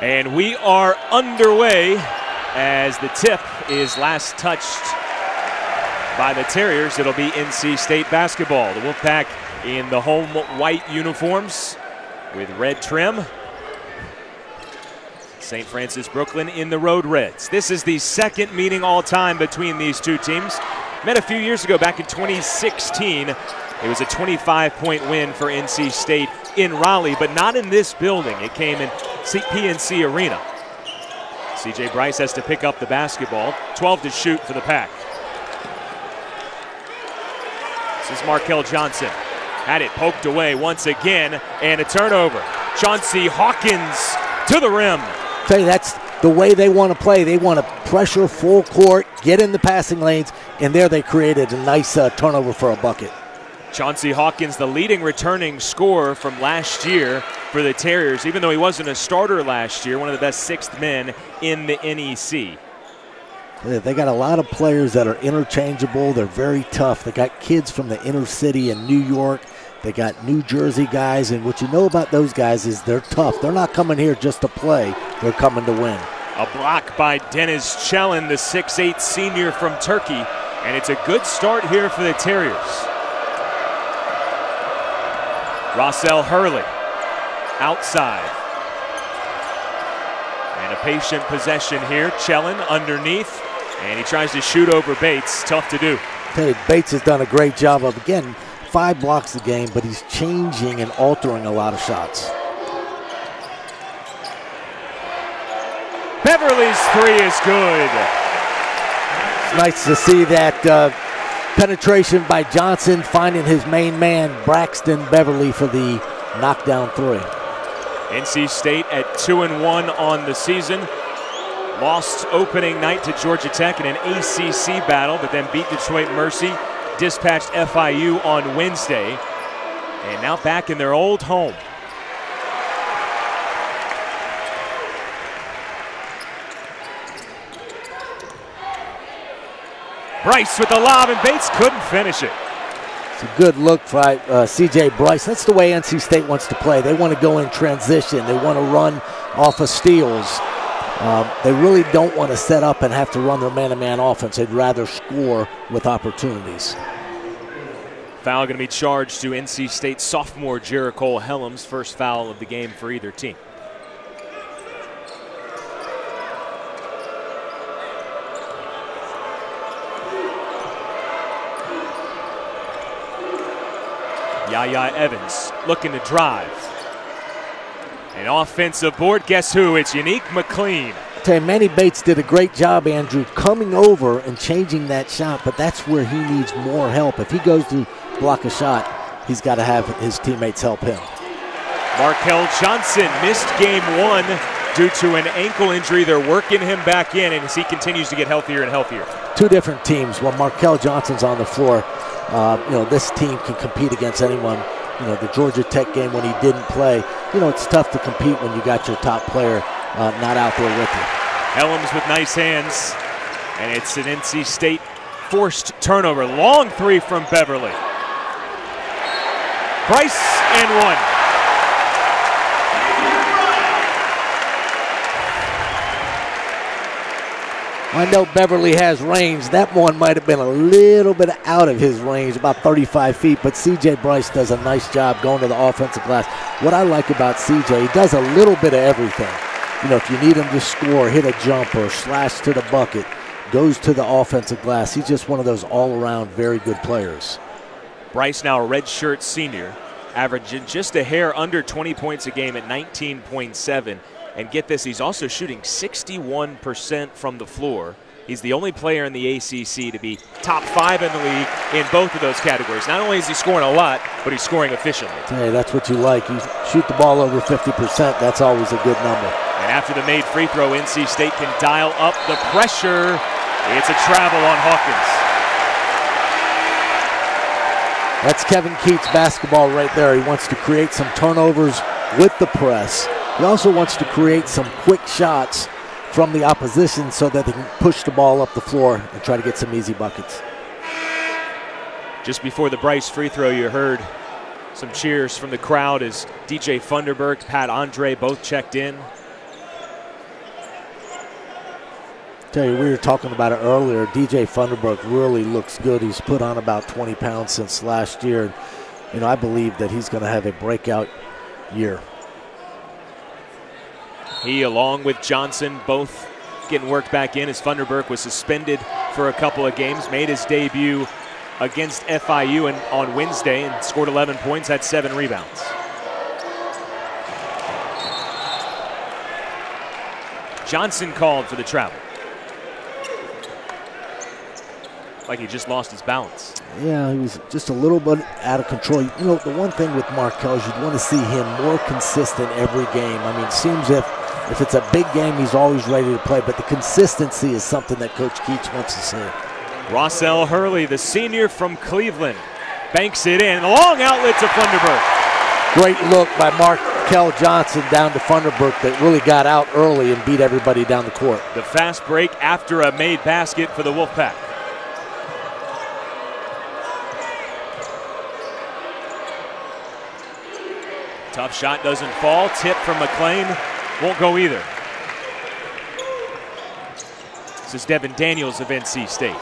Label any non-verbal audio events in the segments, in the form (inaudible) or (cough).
And we are underway as the tip is last touched by the Terriers. It'll be NC State basketball. The Wolfpack in the home white uniforms with red trim. St. Francis Brooklyn in the road reds. This is the second meeting all time between these two teams. Met a few years ago back in 2016. It was a 25 point win for NC State in Raleigh, but not in this building. It came in PNC Arena. CJ Bryce has to pick up the basketball. 12 to shoot for the pack. This is Markell Johnson. Had it poked away once again, and a turnover. Chauncey Hawkins to the rim. Tell you, that's the way they want to play. They want to pressure full court, get in the passing lanes, and there they created a nice uh, turnover for a bucket. Chauncey Hawkins, the leading returning scorer from last year for the Terriers, even though he wasn't a starter last year, one of the best sixth men in the NEC. They got a lot of players that are interchangeable. They're very tough. They got kids from the inner city in New York. They got New Jersey guys, and what you know about those guys is they're tough. They're not coming here just to play, they're coming to win. A block by Deniz Celen, the 6'8 senior from Turkey, and it's a good start here for the Terriers. Rossell Hurley outside. And a patient possession here. Celen underneath, and he tries to shoot over Bates. Tough to do. Bates has done a great job of, again, five blocks a game, but he's changing and altering a lot of shots. Beverly's three is good. It's nice to see that uh, penetration by Johnson, finding his main man, Braxton Beverly, for the knockdown three. NC State at two and one on the season. Lost opening night to Georgia Tech in an ACC battle, but then beat Detroit Mercy dispatched FIU on Wednesday, and now back in their old home. Bryce with the lob, and Bates couldn't finish it. It's a good look by uh, CJ Bryce. That's the way NC State wants to play. They want to go in transition, they want to run off of steals. Um, they really don't want to set up and have to run their man to man offense. They'd rather score with opportunities. Foul going to be charged to NC State sophomore Jericole Hellems, first foul of the game for either team. Yaya Evans looking to drive. An offensive board. Guess who? It's Unique McLean. I tell you, Manny Bates did a great job, Andrew, coming over and changing that shot, but that's where he needs more help. If he goes to block a shot, he's got to have his teammates help him. Markell Johnson missed game one due to an ankle injury. They're working him back in, and as he continues to get healthier and healthier. Two different teams. When Markell Johnson's on the floor, uh, you know, this team can compete against anyone. You know, the Georgia Tech game when he didn't play, you know, it's tough to compete when you got your top player uh, not out there with you. Hellems with nice hands, and it's an NC State forced turnover. Long three from Beverly. Bryce and one. I know Beverly has range. That one might have been a little bit out of his range, about 35 feet, but CJ Bryce does a nice job going to the offensive glass. What I like about CJ, he does a little bit of everything. You know, if you need him to score, hit a jumper, slash to the bucket, goes to the offensive glass. He's just one of those all around very good players. Bryce, now a redshirt senior, averaging just a hair under 20 points a game at 19.7. And get this, he's also shooting 61% from the floor. He's the only player in the ACC to be top five in the league in both of those categories. Not only is he scoring a lot, but he's scoring efficiently. Hey, that's what you like. You shoot the ball over 50%, that's always a good number. And after the made free throw, NC State can dial up the pressure. It's a travel on Hawkins. That's Kevin Keatts basketball right there. He wants to create some turnovers with the press. He also wants to create some quick shots from the opposition so that they can push the ball up the floor and try to get some easy buckets. Just before the Bryce free throw, you heard some cheers from the crowd as DJ Funderburk, Pat Andree both checked in. Tell you, we were talking about it earlier. DJ Funderburk really looks good. He's put on about 20 pounds since last year. You know, I believe that he's going to have a breakout year. He, along with Johnson, both getting worked back in as Funderburk was suspended for a couple of games, made his debut against FIU and, on Wednesday and scored 11 points, had seven rebounds. Johnson called for the travel. Like he just lost his balance. Yeah, he was just a little bit out of control. You know, the one thing with Markell is you'd want to see him more consistent every game. I mean, it seems if if it's a big game, he's always ready to play, but the consistency is something that Coach Keatts wants to see. Rossell Hurley, the senior from Cleveland, banks it in. A Long outlet to Funderburk. Great look by Mark Markell Johnson down to Funderburk that really got out early and beat everybody down the court. The fast break after a made basket for the Wolfpack. Tough shot doesn't fall. Tip from McLean won't go either. This is Devon Daniels of NC State.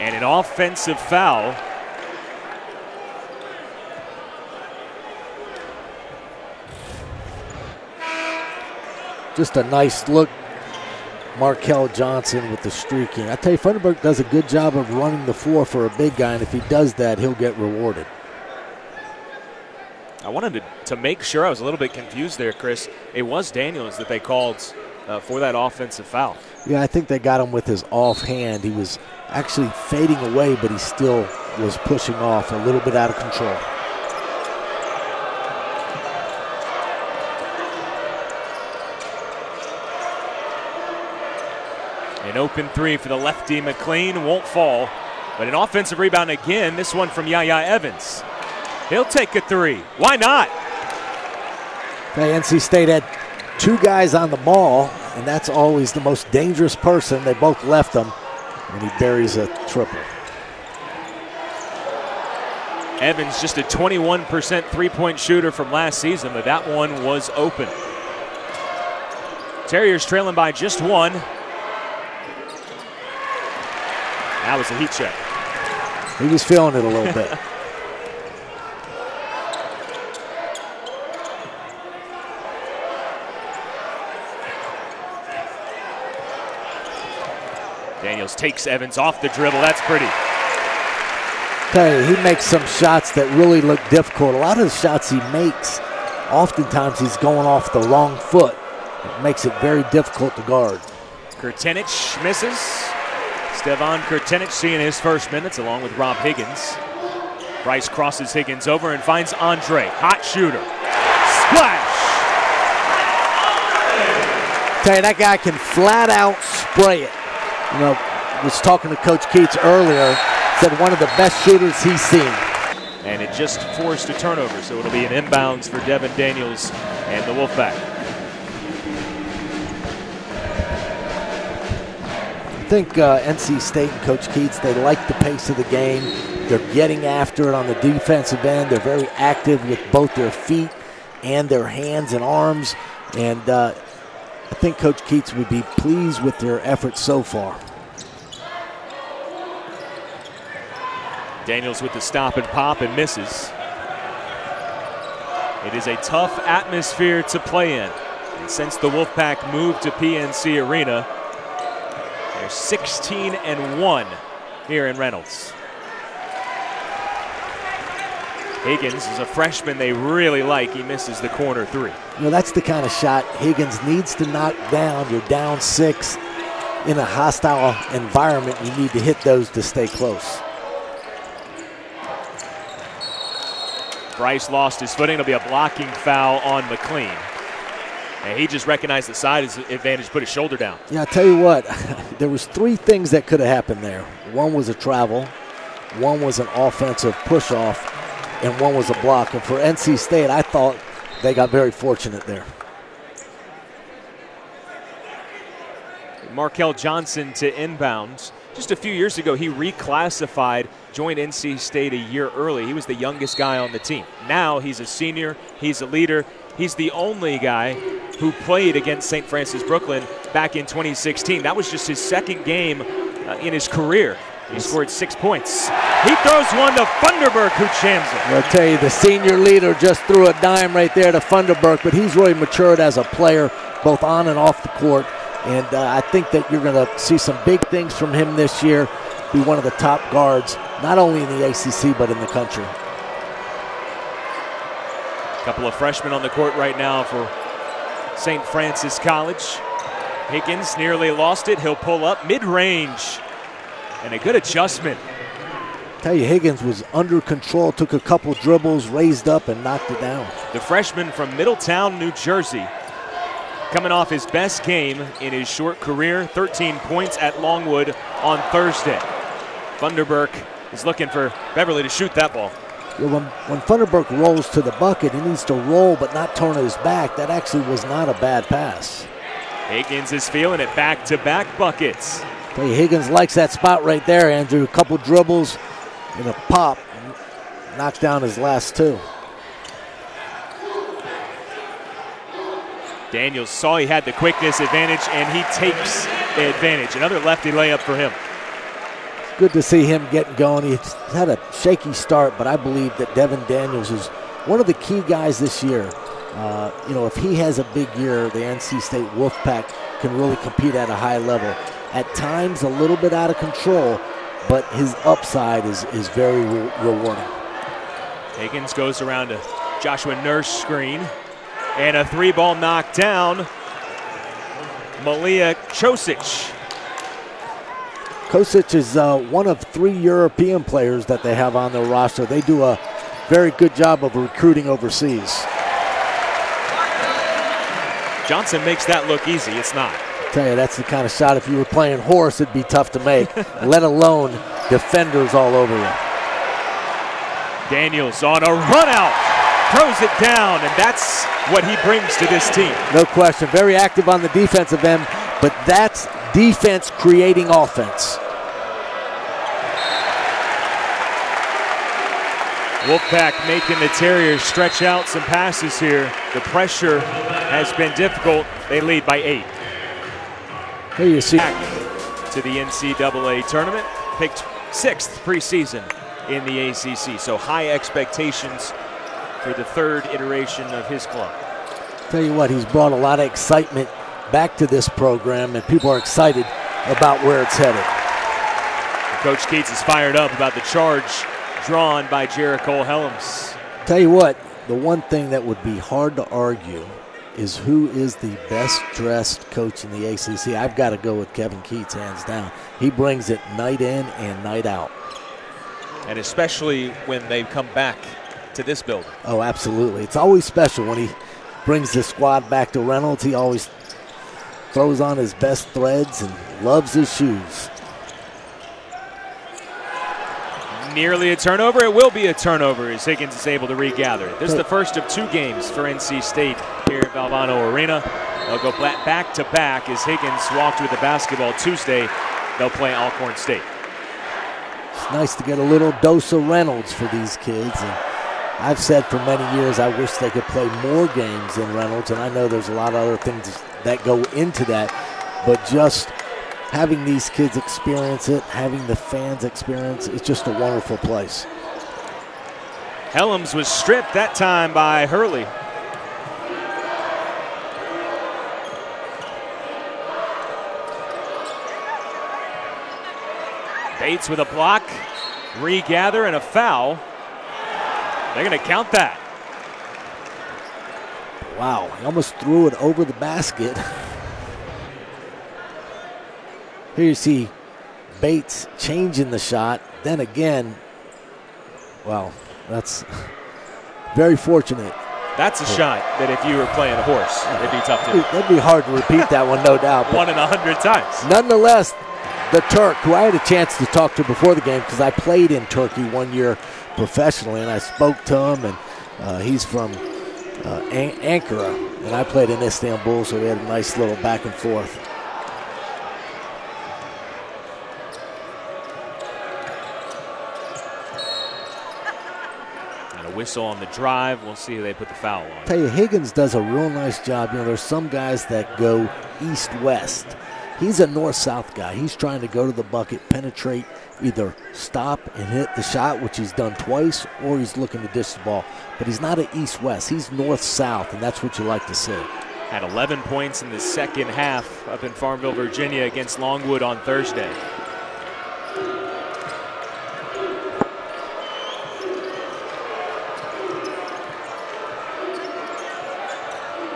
And an offensive foul. Just a nice look. Markell Johnson with the streaking. I tell you, Funderburk does a good job of running the floor for a big guy, and if he does that, he'll get rewarded. I wanted to, to make sure I was a little bit confused there, Chris. It was Daniels that they called uh, for that offensive foul. Yeah, I think they got him with his offhand. He was actually fading away, but he still was pushing off a little bit out of control. An open three for the lefty McLean won't fall, but an offensive rebound again. This one from Yaya Evans. He'll take a three. Why not? Okay, NC State had two guys on the ball, and that's always the most dangerous person. They both left him, and he buries a triple. Evans just a 21% three-point shooter from last season, but that one was open. Terriers trailing by just one. That was a heat check. He was feeling it a little bit. (laughs) Daniels takes Evans off the dribble. That's pretty. Okay, he makes some shots that really look difficult. A lot of the shots he makes, oftentimes he's going off the wrong foot. It makes it very difficult to guard. Kurtenic misses. Stevan Kurtenic seeing his first minutes along with Rob Higgins. Bryce crosses Higgins over and finds Andree. Hot shooter. Splash! Okay, that guy can flat out spray it. You know, was talking to Coach Keatts earlier, said one of the best shooters he's seen. And it just forced a turnover, so it'll be an inbounds for Devon Daniels and the Wolfpack. I think uh, NC State and Coach Keatts, they like the pace of the game. They're getting after it on the defensive end. They're very active with both their feet and their hands and arms. And uh, I think Coach Keatts would be pleased with their efforts so far. Daniels with the stop and pop and misses. It is a tough atmosphere to play in. And since the Wolfpack moved to PNC Arena, they're 16 and 1 here in Reynolds. Higgins is a freshman they really like. He misses the corner three. You know, that's the kind of shot Higgins needs to knock down. You're down six in a hostile environment. You need to hit those to stay close. Bryce lost his footing. It'll be a blocking foul on McLean. And he just recognized the side advantage, put his shoulder down. Yeah, I tell you what, (laughs) there was three things that could have happened there. One was a travel, one was an offensive push-off, and one was a block. And for NC State, I thought they got very fortunate there. Markell Johnson to inbounds. Just a few years ago, he reclassified, joined NC State a year early. He was the youngest guy on the team. Now he's a senior, he's a leader. He's the only guy who played against St. Francis Brooklyn back in 2016. That was just his second game uh, in his career. He scored six points. He throws one to Funderburk, who jams it. I'll tell you, the senior leader just threw a dime right there to Funderburk, but he's really matured as a player, both on and off the court. And uh, I think that you're going to see some big things from him this year. Be one of the top guards, not only in the ACC, but in the country. A couple of freshmen on the court right now for St. Francis College. Higgins nearly lost it. He'll pull up mid range. And a good adjustment. Tell you, Higgins was under control, took a couple dribbles, raised up, and knocked it down. The freshman from Middletown, New Jersey, coming off his best game in his short career 13 points at Longwood on Thursday. Funderburk is looking for Beverly to shoot that ball. Yeah, when, when Funderburk rolls to the bucket, he needs to roll but not turn his back. That actually was not a bad pass. Higgins is feeling it back to back buckets. You, Higgins likes that spot right there, Andrew. A couple dribbles and a pop. Knocks down his last two. Daniels saw he had the quickness advantage, and he takes advantage. Another lefty layup for him. Good to see him getting going. He's had a shaky start, but I believe that Devon Daniels is one of the key guys this year. Uh, you know, if he has a big year, the NC State Wolfpack can really compete at a high level at times a little bit out of control, but his upside is, is very re- rewarding. Higgins goes around a Joshua Nurse screen, and a three ball knocked down. Malia Chosic. Kosic is uh, one of three European players that they have on their roster. They do a very good job of recruiting overseas. Johnson makes that look easy. It's not tell you, that's the kind of shot if you were playing horse, it'd be tough to make, (laughs) let alone defenders all over you. Daniels on a run out, throws it down, and that's what he brings to this team. No question. Very active on the defensive end, but that's defense creating offense. Wolfpack making the Terriers stretch out some passes here. The pressure has been difficult. They lead by eight. Here you see. Back to the NCAA tournament, picked sixth preseason in the ACC. So high expectations for the third iteration of his club. Tell you what, he's brought a lot of excitement back to this program, and people are excited about where it's headed. Coach Keatts is fired up about the charge drawn by Jericole Hellems. Tell you what, the one thing that would be hard to argue is who is the best dressed coach in the ACC. I've got to go with Kevin Keatts, hands down. He brings it night in and night out. And especially when they come back to this building. Oh, absolutely. It's always special when he brings the squad back to Reynolds. He always throws on his best threads and loves his shoes. nearly a turnover. It will be a turnover as Higgins is able to regather. This is the first of two games for NC State here at Valvano Arena. They'll go back to back as Higgins walked with the basketball Tuesday. They'll play Alcorn State. It's nice to get a little dose of Reynolds for these kids. And I've said for many years I wish they could play more games in Reynolds, and I know there's a lot of other things that go into that, but just having these kids experience it, having the fans experience, it's just a wonderful place. Hellems was stripped that time by Hurley. Bates with a block, regather, and a foul. They're going to count that. Wow, he almost threw it over the basket. Here you see Bates changing the shot. Then again, well, that's very fortunate. That's a shot that if you were playing a horse, it'd be tough to. That'd be hard to repeat that one, no doubt. one in a hundred times. Nonetheless, the Turk, who I had a chance to talk to before the game because I played in Turkey one year professionally, and I spoke to him, and uh, he's from uh, Ankara, and I played in Istanbul, so we had a nice little back and forth. And a Whistle on the drive. We'll see who they put the foul on. Tell you, Higgins does a real nice job. You know, there's some guys that go east-west. He's a north-south guy. He's trying to go to the bucket, penetrate, either stop and hit the shot, which he's done twice, or he's looking to dish the ball. But he's not an east-west. He's north-south, and that's what you like to see. Had 11 points in the second half up in Farmville, Virginia against Longwood on Thursday.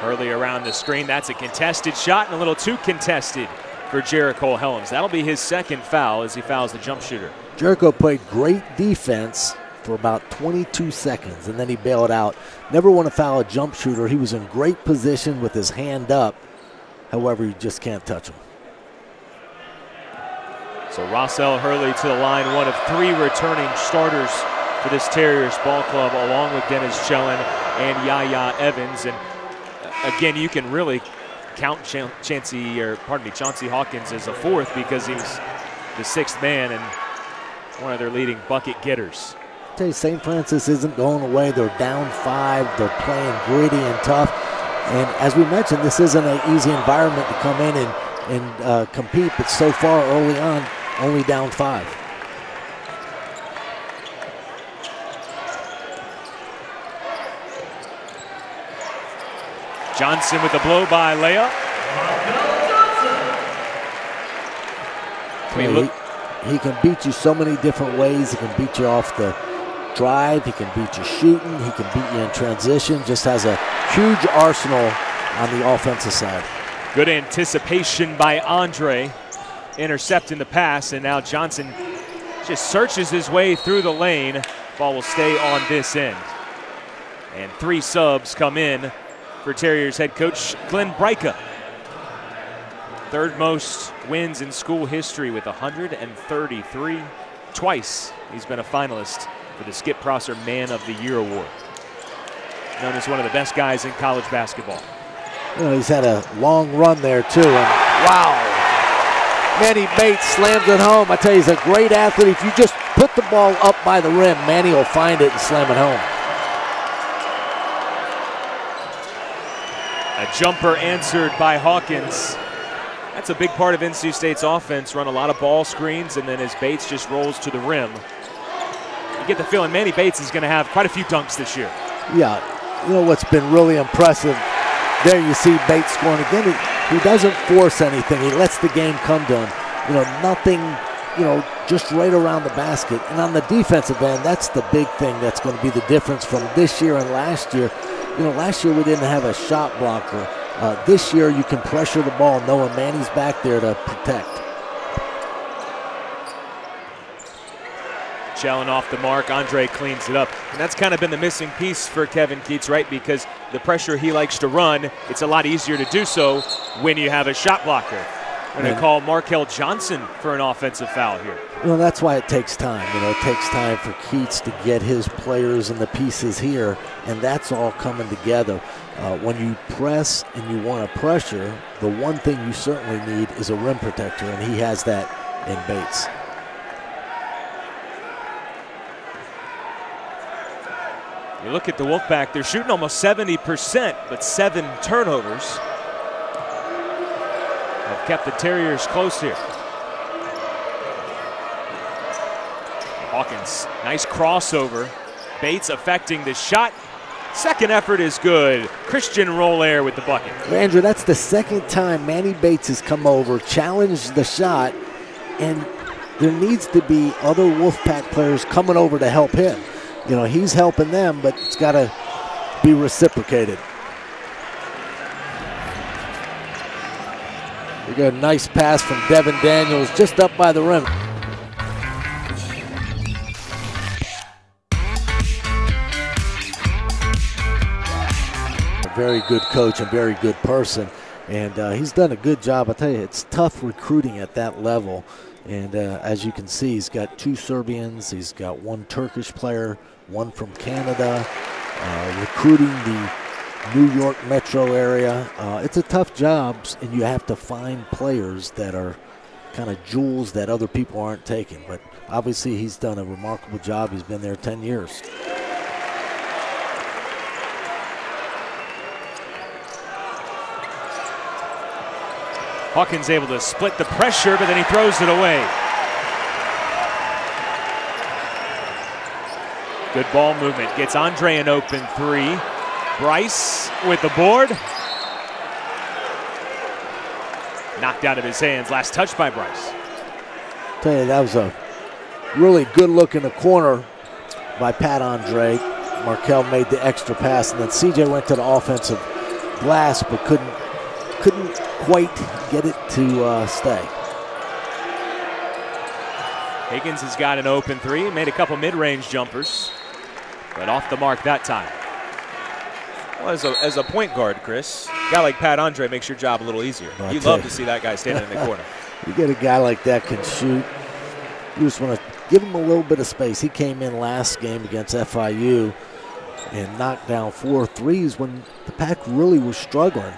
Hurley around the screen. That's a contested shot and a little too contested for Jericole Hellems. That'll be his second foul as he fouls the jump shooter. Jericole played great defense for about 22 seconds and then he bailed out. Never want to foul a jump shooter. He was in great position with his hand up. However, you just can't touch him. So Rossell Hurley to the line, one of three returning starters for this Terriers ball club, along with Deniz Celen and Yaya Evans. And uh, again, you can really count Ch- or pardon me, Chauncey Hawkins as a fourth because he's the sixth man and one of their leading bucket getters. I tell you, St. Francis isn't going away. They're down five. They're playing gritty and tough. And as we mentioned, this isn't an easy environment to come in and, and uh, compete, but so far early on, only down five. Johnson with the blow by layup. I mean, he, he can beat you so many different ways. He can beat you off the drive. He can beat you shooting. He can beat you in transition. Just has a huge arsenal on the offensive side. Good anticipation by Andree, intercepting the pass, and now Johnson just searches his way through the lane. Ball will stay on this end. And three subs come in for Terriers head coach Glenn Braica. Third most wins in school history with 133. Twice he's been a finalist for the Skip Prosser Man of the Year award. Known as one of the best guys in college basketball. You know, he's had a long run there too. And wow, Manny Bates slams it home. I tell you, he's a great athlete. If you just put the ball up by the rim, Manny will find it and slam it home. Jumper answered by Hawkins. That's a big part of NC State's offense. Run a lot of ball screens, and then as Bates just rolls to the rim, you get the feeling Manny Bates is going to have quite a few dunks this year. Yeah, you know what's been really impressive there you see Bates scoring again. He, he doesn't force anything. He lets the game come to him. You know, nothing, you know, just right around the basket. And on the defensive end, that's the big thing that's going to be the difference from this year and last year. You know, last year we didn't have a shot blocker. Uh, this year you can pressure the ball knowing Manny's back there to protect. Challenge off the mark. Andree cleans it up. And that's kind of been the missing piece for Kevin Keatts, right? Because the pressure he likes to run, it's a lot easier to do so when you have a shot blocker. We're going to call Markell Johnson for an offensive foul here. Well, that's why it takes time. You know, it takes time for Keatts to get his players and the pieces here, and that's all coming together. Uh, when you press and you want to pressure, the one thing you certainly need is a rim protector, and he has that in Bates. You look at the Wolfpack, they're shooting almost 70%, but seven turnovers have kept the Terriers close here. Hawkins, nice crossover. Bates affecting the shot. Second effort is good. Christian Rohlehr with the bucket. Andrew, that's the second time Manny Bates has come over, challenged the shot, and there needs to be other Wolfpack players coming over to help him you know, he's helping them, but it's got to be reciprocated. We got a nice pass from Devon Daniels just up by the rim. A very good coach and very good person. And uh, he's done a good job. I tell you, it's tough recruiting at that level. And uh, as you can see, he's got two Serbians, he's got one Turkish player, one from Canada, uh, recruiting the New York metro area. Uh, it's a tough job, and you have to find players that are kind of jewels that other people aren't taking. But obviously, he's done a remarkable job. He's been there 10 years. Hawkins able to split the pressure, but then he throws it away. Good ball movement. Gets Andree an open three. Bryce with the board. Knocked out of his hands. Last touch by Bryce. Tell you, that was a really good look in the corner by Pat Andree. Markell made the extra pass, and then CJ went to the offensive glass, but couldn't couldn't quite get it to uh, stay. Higgins has got an open three, made a couple mid-range jumpers, but off the mark that time. Well, as a, as a point guard, Chris, a guy like Pat Andree makes your job a little easier. I'll You love you. to see that guy standing in the corner. (laughs) You get a guy like that can shoot. You just want to give him a little bit of space. He came in last game against FIU and knocked down four threes when the pack really was struggling.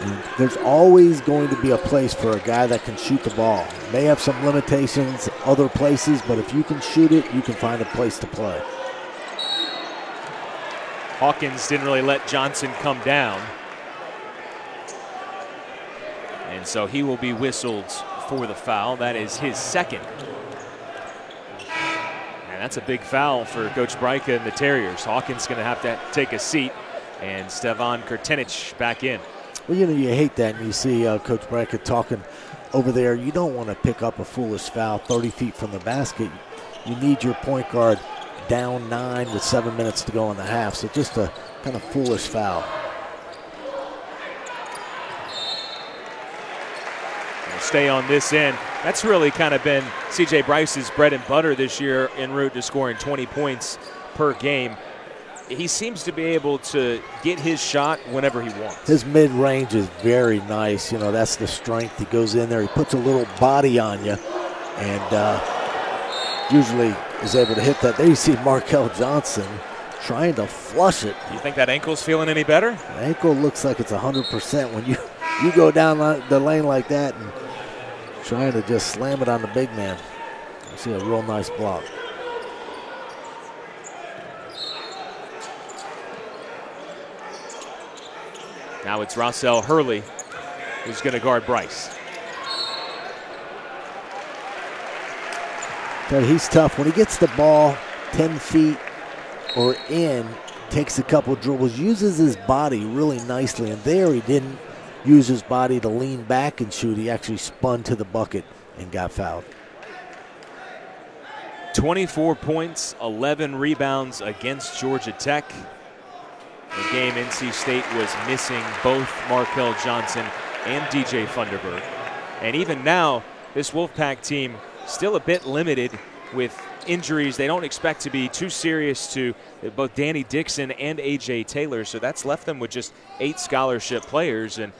And there's always going to be a place for a guy that can shoot the ball. May have some limitations other places, but if you can shoot it, you can find a place to play. Hawkins didn't really let Johnson come down. And so he will be whistled for the foul. That is his second. And that's a big foul for Coach Braica and the Terriers. Hawkins going to have to take a seat, and Stevan Kurtenich back in. Well, you know, you hate that, and you see uh, Coach Brackett talking over there. You don't want to pick up a foolish foul 30 feet from the basket. You need your point guard down nine with seven minutes to go in the half. So just a kind of foolish foul. We'll stay on this end. That's really kind of been CJ Bryce's bread and butter this year en route to scoring 20 points per game. He seems to be able to get his shot whenever he wants. His mid range is very nice. You know, that's the strength. He goes in there, he puts a little body on you, and uh, usually is able to hit that. There you see Markell Johnson trying to flush it. Do You think that ankle's feeling any better? The ankle looks like it's 100% when you, you go down the the lane like that and trying to just slam it on the big man. You see a real nice block. Now it's Rossell Hurley who's going to guard Bryce. But he's tough. When he gets the ball 10 feet or in, takes a couple dribbles, uses his body really nicely. And there he didn't use his body to lean back and shoot. He actually spun to the bucket and got fouled. 24 points, 11 rebounds against Georgia Tech. The game NC State was missing both Markell Johnson and DJ Funderburk. And even now, this Wolfpack team still a bit limited with injuries. They don't expect to be too serious to both Danny Dixon and AJ Taylor. So that's left them with just eight scholarship players. And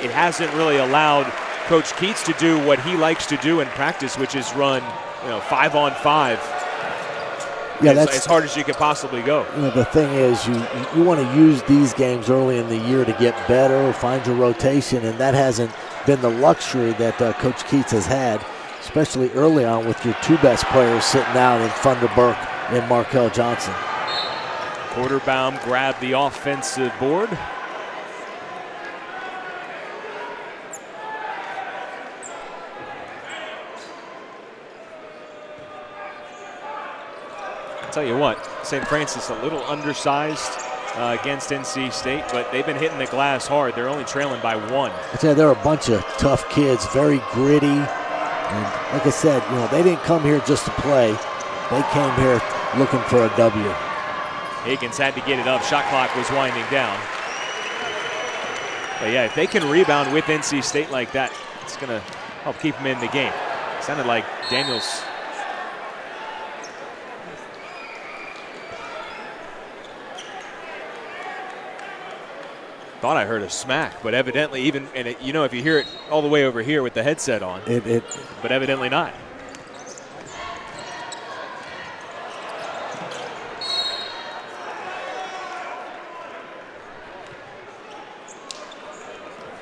it hasn't really allowed Coach Keatts to do what he likes to do in practice, which is run, you know, five on five Yeah, as, that's as hard as you can possibly go. you know, the thing is you you want to use these games early in the year to get better, find your rotation, and that hasn't been the luxury that uh, Coach Keatts has had, especially early on with your two best players sitting out in Funderburk and Markell Johnson. Quartlebaum grabbed the offensive board. I'll tell you what, St. Francis a little undersized uh, against NC State, but they've been hitting the glass hard. They're only trailing by one. I tell you, they're a bunch of tough kids, very gritty. And like I said, you know, they didn't come here just to play. They came here looking for a W. Higgins had to get it up. Shot clock was winding down. But yeah, if they can rebound with NC State like that, it's going to help keep them in the game. Sounded like Daniels. Thought I heard a smack, but evidently, even and it, you know, if you hear it all the way over here with the headset on, It, it but evidently not.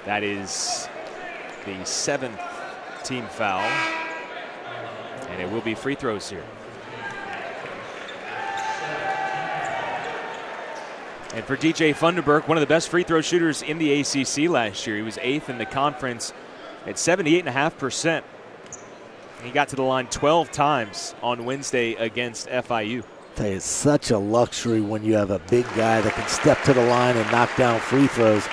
That is the seventh team foul, and it will be free throws here. And for DJ Funderburk, one of the best free throw shooters in the ACC last year, he was eighth in the conference at 78.5%. He got to the line 12 times on Wednesday against FIU. it's such a luxury when you have a big guy that can step to the line and knock down free throws.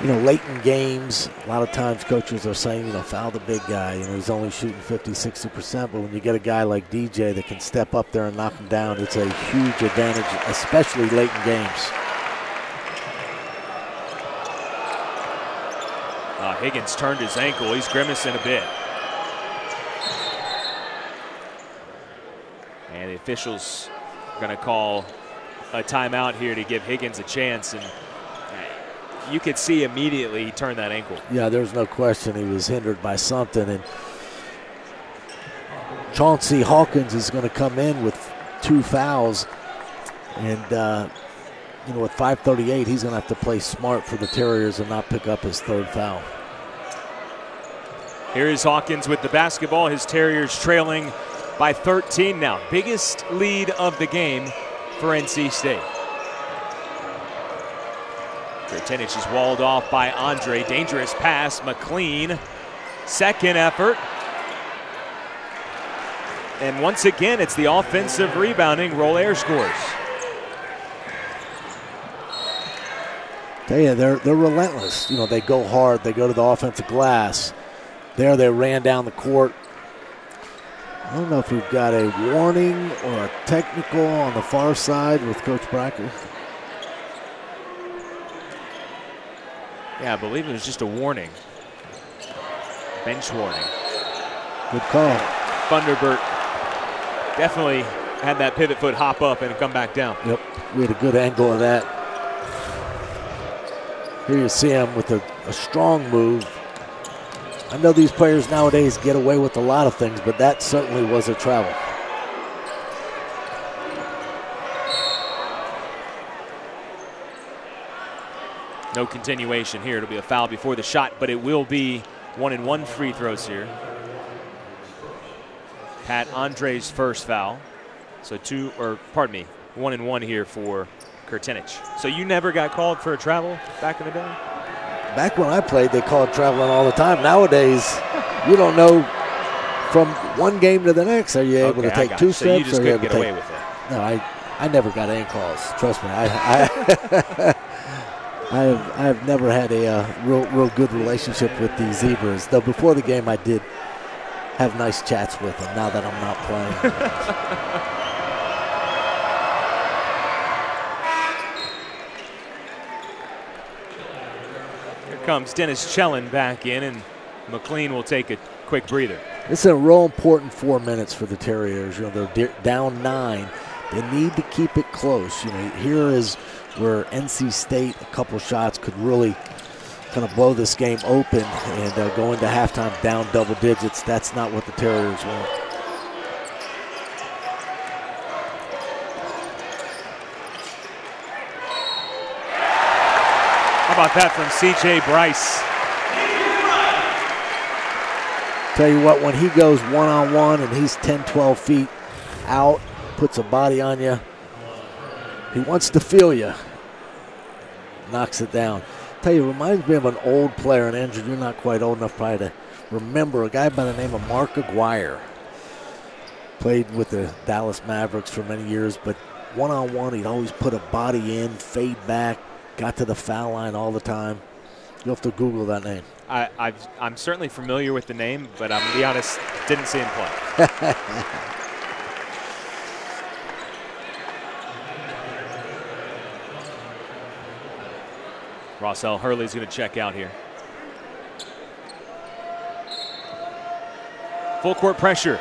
You know, late in games, a lot of times coaches are saying, you know, foul the big guy. You know, he's only shooting 50, 60%. But when you get a guy like DJ that can step up there and knock him down, it's a huge advantage, especially late in games. Uh, Higgins turned his ankle. He's grimacing a bit. And the officials are going to call a timeout here to give Higgins a chance. And you could see immediately he turned that ankle. Yeah, there's no question he was hindered by something. And Chauncey Hawkins is going to come in with two fouls. And, uh, you know, with 538, he's going to have to play smart for the Terriers and not pick up his third foul. Here is Hawkins with the basketball. His Terriers trailing by 13 now. Biggest lead of the game for NC State. Kurtinich is walled off by Andree. Dangerous pass. McLean. Second effort. And once again, it's the offensive rebounding. Rohlehr scores. Tell you, they're they're relentless. You know, they go hard. They go to the offensive glass. There, they ran down the court. I don't know if we've got a warning or a technical on the far side with Coach Bracker. Yeah, I believe it was just a warning. Bench warning. Good call. Thunderbird definitely had that pivot foot hop up and come back down. Yep, we had a good angle of that. Here you see him with a, a strong move. I know these players nowadays get away with a lot of things, but that certainly was a travel. No continuation here. It'll be a foul before the shot, but it will be one and one free throws here. Pat Andree's first foul. So two, or pardon me, one and one here for Kurtinich. So you never got called for a travel back in the day? Back when I played, they called traveling all the time. Nowadays, you don't know from one game to the next. Are you able Okay, to take two steps? So you just couldn't get away take- with it. No, I, I never got any calls. Trust me. I, I, (laughs) I have, I have never had a uh, real, real good relationship with these zebras. Though before the game, I did have nice chats with them. Now that I'm not playing, (laughs) Here comes Deniz Celen back in, and McLean will take a quick breather. this is a real important four minutes for the Terriers. You know, they're di- down nine. They need to keep it close. You know, here is where NC State a couple shots could really kind of blow this game open and uh, go into halftime down double digits. That's not what the Terriers want. How about that from C.J. Bryce? Tell you what, when he goes one on one and he's 10, 12 feet out, puts a body on you, he wants to feel you. Knocks it down. Tell you, reminds me of an old player, and Andrew, you're not quite old enough probably to remember a guy by the name of Mark Aguirre. Played with the Dallas Mavericks for many years, but one on one, he'd always put a body in, fade back, got to the foul line all the time. You'll have to Google that name. I, I've, I'm certainly familiar with the name, but I'm gonna be honest, didn't see him play. (laughs) Rossell Hurley's going to check out here. Full court pressure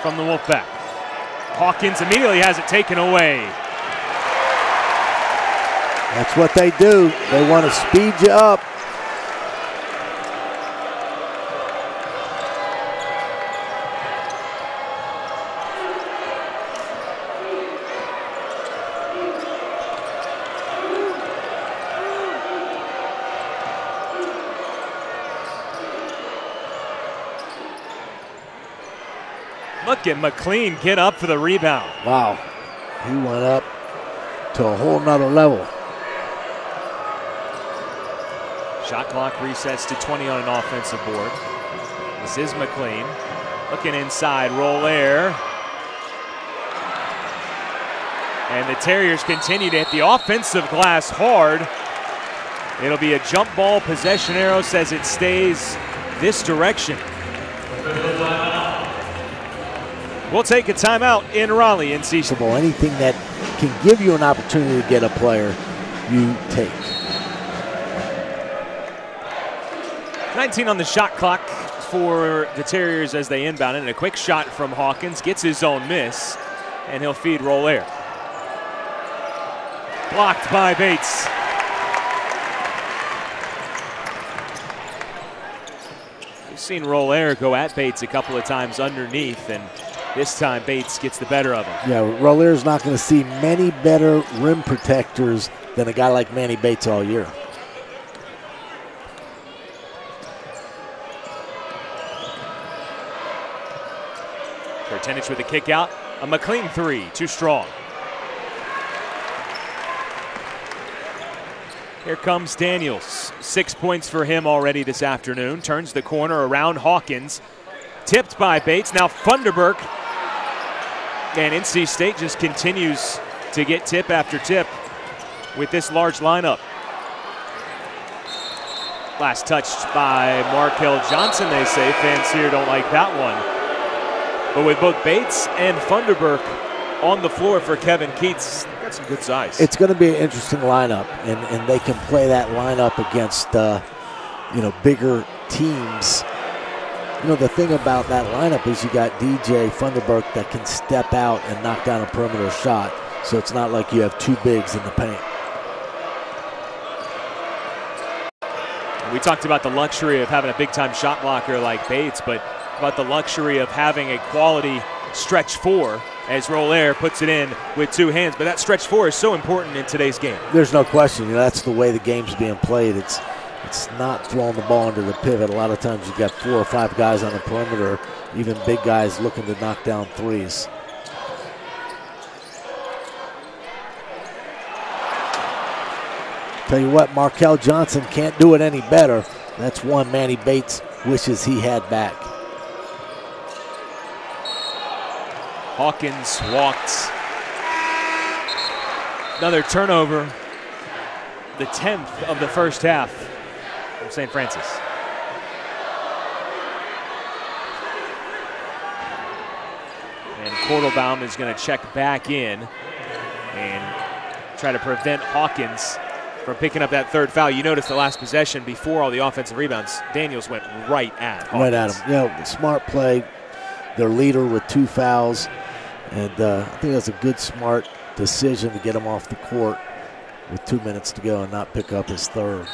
from the Wolfpack. Hawkins immediately has it taken away. That's what they do. They want to speed you up. At McLean get up for the rebound. Wow. He went up to a whole nother level. Shot clock resets to 20 on an offensive board. This is McLean. Looking inside, Rohlehr. And the Terriers continue to hit the offensive glass hard. It'll be a jump ball possession arrow says it stays this direction. We'll take a timeout in Raleigh, NC State. Anything that can give you an opportunity to get a player, you take. 19 on the shot clock for the Terriers as they inbound it. And a quick shot from Hawkins gets his own miss, and he'll feed Rohlehr. Blocked by Bates. We've seen Rohlehr go at Bates a couple of times underneath, and this time Bates gets the better of him. Yeah, Rohlehr's not going to see many better rim protectors than a guy like Manny Bates all year. Kurtinic with a kick out. A McLean three, too strong. Here comes Daniels. Six points for him already this afternoon. Turns the corner around Hawkins. Tipped by Bates. Now Funderburk. And NC State just continues to get tip after tip with this large lineup. Last touched by Markell Johnson, they say. Fans here don't like that one. But with both Bates and Funderburk on the floor for Kevin Keatts, got some good size. It's going to be an interesting lineup, and, and they can play that lineup against, uh, you know, bigger teams. You know, the thing about that lineup is you got DJ Funderburk that can step out and knock down a perimeter shot. So it's not like you have two bigs in the paint. We talked about the luxury of having a big time shot blocker like Bates, but about the luxury of having a quality stretch four as Rohlehr puts it in with two hands. But that stretch four is so important in today's game. There's no question. You know, that's the way the game's being played. It's it's not throwing the ball into the pivot. A lot of times you've got four or five guys on the perimeter, even big guys looking to knock down threes. Tell you what, Markell Johnson can't do it any better. That's one Manny Bates wishes he had back. Hawkins walked. Another turnover. The 10th of the first half from St. Francis. And Quartlebaum is going to check back in and try to prevent Hawkins from picking up that third foul. You notice the last possession before all the offensive rebounds, Daniels went right at Hawkins. Right at him. Yeah, smart play. Their leader with two fouls. And uh, I think that's a good, smart decision to get him off the court with two minutes to go and not pick up his third.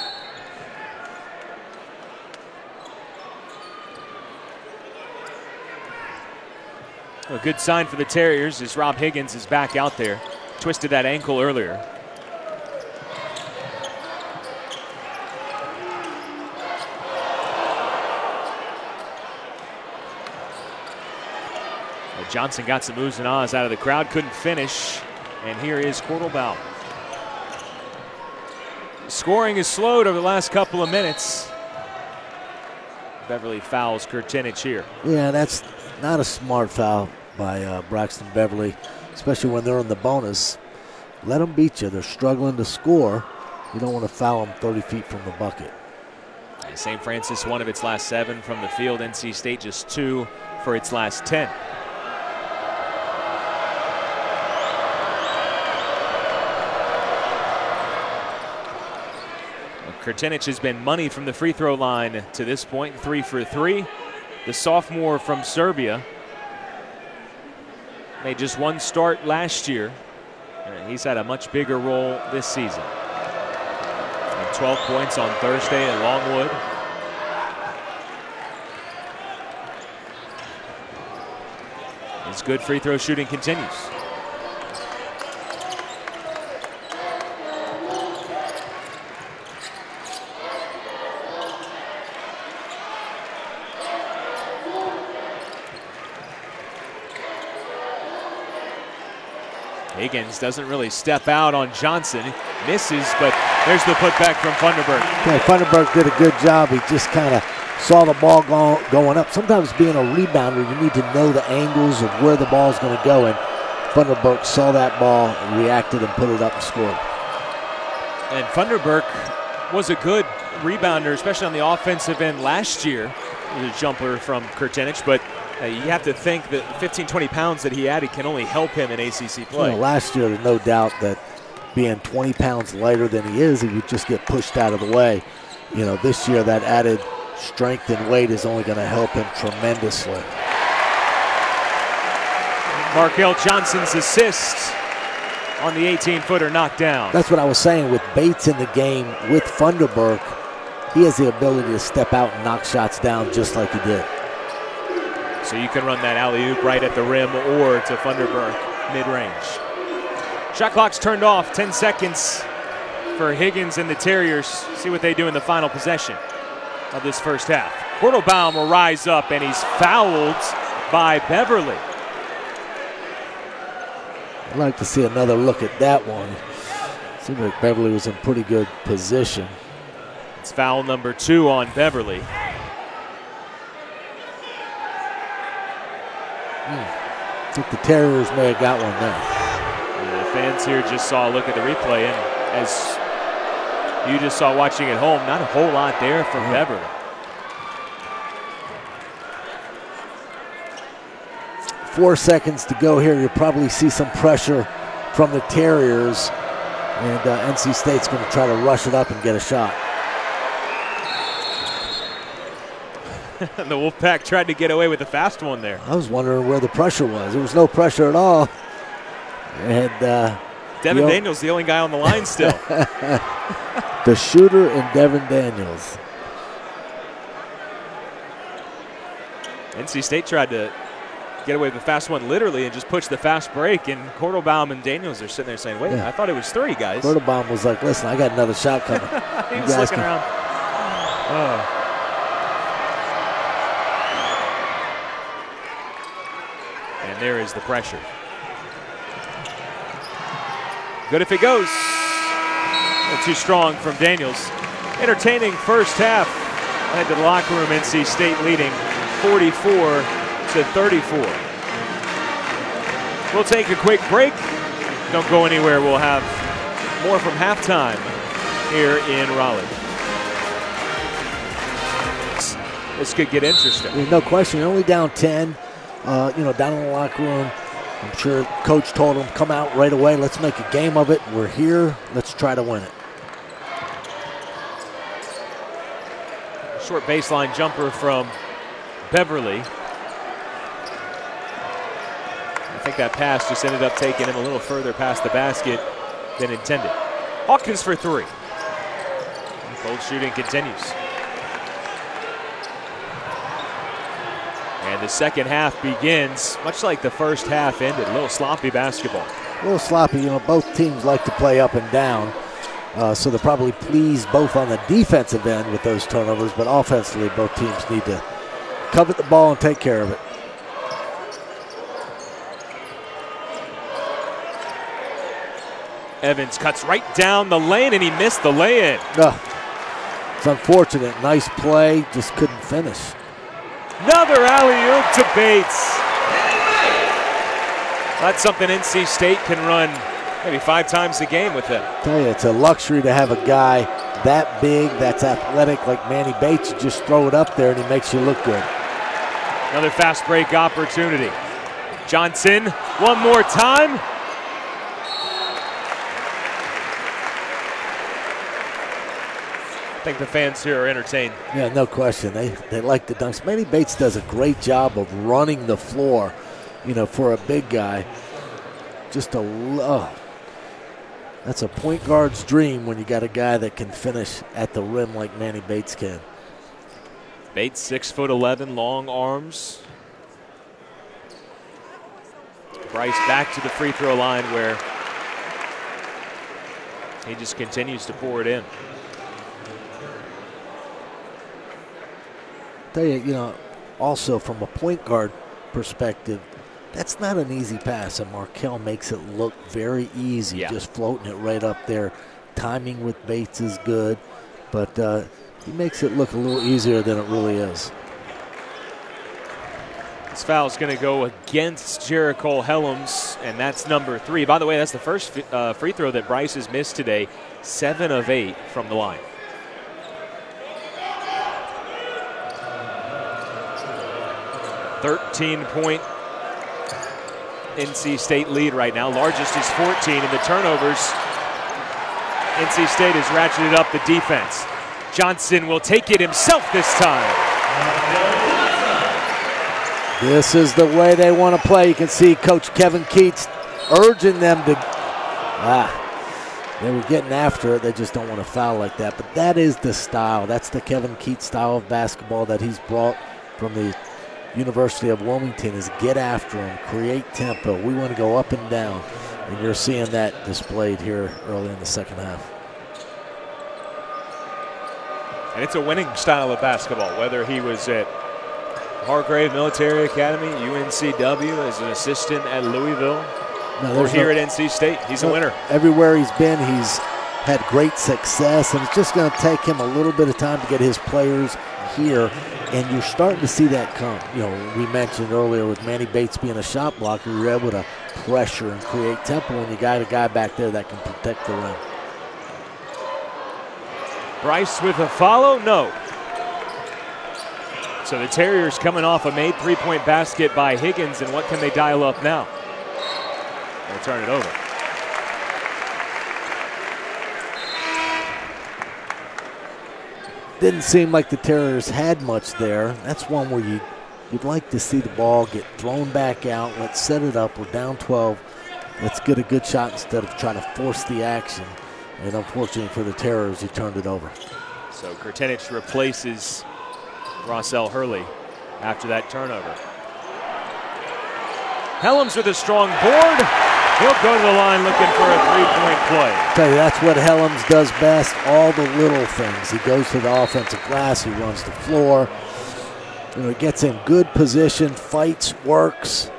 A good sign for the Terriers is Rob Higgins is back out there. Twisted that ankle earlier. Johnson got some moves and ahs out of the crowd, couldn't finish. And here is Quartlebaum. Scoring is slowed over the last couple of minutes. Beverly fouls Kurtinich here. Yeah, that's not a smart foul by uh, Braxton Beverly, especially when they're in the bonus. Let them beat you. They're struggling to score. You don't want to foul them 30 feet from the bucket. St. Francis, one of its last seven from the field. NC State just two for its last 10. Kurtinic has been money from the free throw line to this point, three for three. The sophomore from Serbia made just one start last year. And he's had a much bigger role this season. And 12 points on Thursday at Longwood. His good free throw shooting continues. Higgins doesn't really step out on Johnson. Misses, but there's the putback from Funderburk. Yeah, Funderburk did a good job. He just kind of saw the ball go, going up. Sometimes being a rebounder, you need to know the angles of where the ball is going to go. And Funderburk saw that ball, and reacted, and put it up and scored. And Funderburk was a good rebounder, especially on the offensive end last year. The jumper from Kurtenich, but uh, you have to think that 15, 20 pounds that he added can only help him in ACC play. You know, last year, there's no doubt that being 20 pounds lighter than he is, he would just get pushed out of the way. You know, this year, that added strength and weight is only going to help him tremendously. Markell Johnson's assist on the 18-footer knockdown. That's what I was saying with Bates in the game with Funderburk. He has the ability to step out and knock shots down just like he did. So you can run that alley-oop right at the rim or to Funderburk mid-range. Shot clock's turned off. 10 seconds for Higgins and the Terriers. See what they do in the final possession of this first half. Quartlebaum will rise up, and he's fouled by Beverly. I'd like to see another look at that one. Seemed like Beverly was in pretty good position. It's foul number two on Beverly. I think the Terriers may have got one there. The fans here just saw a look at the replay, and as you just saw watching at home, not a whole lot there from yeah. Beverly. Four seconds to go here. You'll probably see some pressure from the Terriers, and uh, NC State's going to try to rush it up and get a shot. (laughs) the Wolfpack tried to get away with the fast one there. I was wondering where the pressure was. There was no pressure at all. And uh, Devon Daniels, the only guy on the line still. (laughs) the shooter and Devon Daniels. NC State tried to get away with the fast one literally and just push the fast break. And Quartlebaum and Daniels are sitting there saying, wait, yeah. I thought it was three guys. Quartlebaum was like, listen, I got another shot coming. (laughs) he was looking can... around. Oh. And there is the pressure. Good if it goes. too strong from Daniels. Entertaining first half. Head to the locker room, NC State leading 44 to 34. We'll take a quick break. Don't go anywhere. We'll have more from halftime here in Raleigh. This could get interesting. no question. Only down 10 uh, you know, down in the locker room. I'm sure coach told them, come out right away. Let's make a game of it. We're here. Let's try to win it. Short baseline jumper from Beverly. I think that pass just ended up taking him a little further past the basket than intended. Hawkins for three. Cold shooting continues. The second half begins much like the first half ended. A little sloppy basketball. A little sloppy. You know, both teams like to play up and down. Uh, so they're probably pleased both on the defensive end with those turnovers, but offensively, both teams need to covet the ball and take care of it. Evans cuts right down the lane and he missed the lay in. Oh, it's unfortunate. Nice play, just couldn't finish. Another alley-oop to Bates. That's something NC State can run maybe five times a game with him. tell you, it's a luxury to have a guy that big, that's athletic like Manny Bates. You just throw it up there and he makes you look good. Another fast break opportunity. Johnson, one more time. Think the fans here are entertained. Yeah, no question. They they like the dunks. Manny Bates does a great job of running the floor, you know, for a big guy. Just a oh, that's a point guard's dream when you got a guy that can finish at the rim like Manny Bates can. Bates, six foot eleven, long arms. Bryce back to the free throw line where he just continues to pour it in. Tell you, you know, also from a point guard perspective, That's not an easy pass, and Markell makes it look very easy, Yeah. just floating it right up there. Timing with Bates is good, but uh, he makes it look a little easier than it really is. This foul is going to go against Jericole Hellems, and that's number three. By the way, that's the first uh, free throw that Bryce has missed today. Seven of eight from the line. Thirteen-point NC State lead right now. Largest is 14 in the turnovers. NC State has ratcheted up the defense. Johnson will take it himself this time. This is the way they want to play. You can see Coach Kevin Keatts urging them to. Ah, they were getting after it. They just don't want to foul like that. But that is the style. That's the Kevin Keatts style of basketball that he's brought from the University of Wilmington. Is get after them, create tempo. We want to go up and down, and you're seeing that displayed here early in the second half. And it's a winning style of basketball, whether he was at Hargrave Military Academy, UNCW, as an assistant at Louisville, Now, or here no- at NC State. He's a winner. Everywhere he's been, he's had great success, and it's just going to take him a little bit of time to get his players here. And you're starting to see that come. You know, we mentioned earlier with Manny Bates being a shot blocker, you're able to pressure and create tempo, and you got a guy back there that can protect the rim. Bryce with a follow? No. So the Terriers coming off a made three point basket by Higgins, and what can they dial up now? They'll turn it over. Didn't seem like the Terriers had much there. That's one where you you'd like to see the ball get thrown back out. Let's set it up. We're down 12. Let's get a good shot instead of trying to force the action. And unfortunately for the Terriers, he turned it over. So Kurtenich replaces Rossell Hurley after that turnover. Hellems with a strong board. He'll go to the line looking for a three-point play. tell you, that's what Hellems does best. All the little things. He goes to the offensive glass. He runs the floor. You know, gets in good position, fights, works,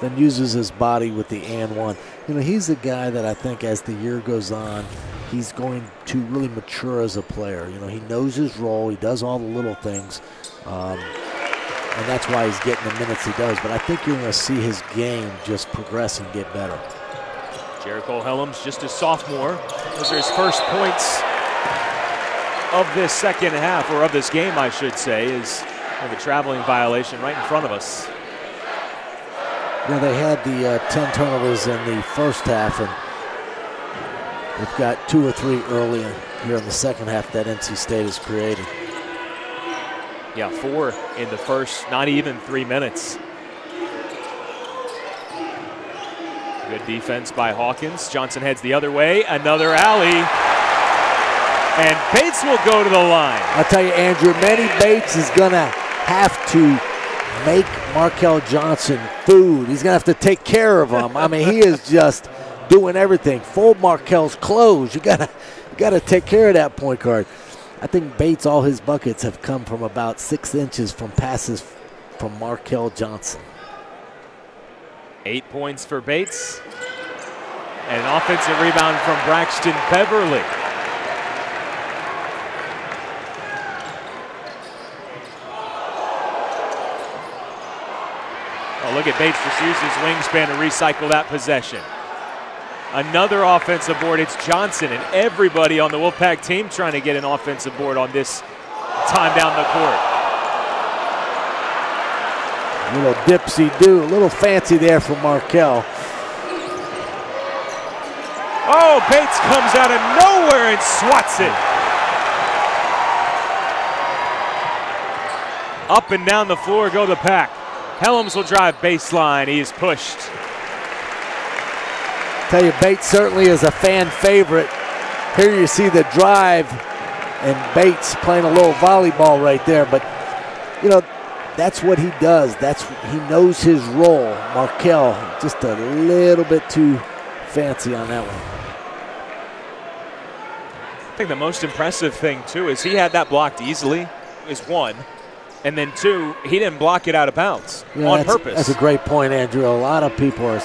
then uses his body with the and one. You know, he's the guy that I think as the year goes on, he's going to really mature as a player. You know, he knows his role. He does all the little things. Um, and that's why he's getting the minutes he does. But I think you're going to see his game just progress and get better. Jericole Hellems, just a sophomore. Those are his first points of this second half, or of this game, I should say, is of a traveling violation right in front of us. Know, they had the uh, 10 turnovers in the first half, and they've got two or three early here in the second half that NC State has created. Yeah, four in the first, not even three minutes. Good defense by Hawkins. Johnson heads the other way. Another alley. And Bates will go to the line. I'll tell you, Andrew, Manny Bates is going to have to make Markell Johnson food. He's going to have to take care of him. I mean, he is just doing everything. Fold Markell's clothes. You got to you got to take care of that point guard. I think Bates, all his buckets have come from about six inches from passes from Markell Johnson. Eight points for Bates. And an offensive rebound from Braxton Beverly. Oh, look at Bates just used his wingspan to recycle that possession. Another offensive board. It's Johnson and everybody on the Wolfpack team trying to get an offensive board on this time down the court. A little dipsy do, a little fancy there from Markell. Oh, Bates comes out of nowhere and swats it. Up and down the floor go the pack. Hellems will drive baseline. He is pushed. Tell you, Bates certainly is a fan favorite. Here you see the drive, and Bates playing a little volleyball right there. But you know, that's what he does. That's he knows his role. Markell just a little bit too fancy on that one. I think the most impressive thing too is he had that blocked easily. Is one, And then two, he didn't block it out of bounds Yeah, on that's, purpose. That's a great point, Andrew. A lot of people are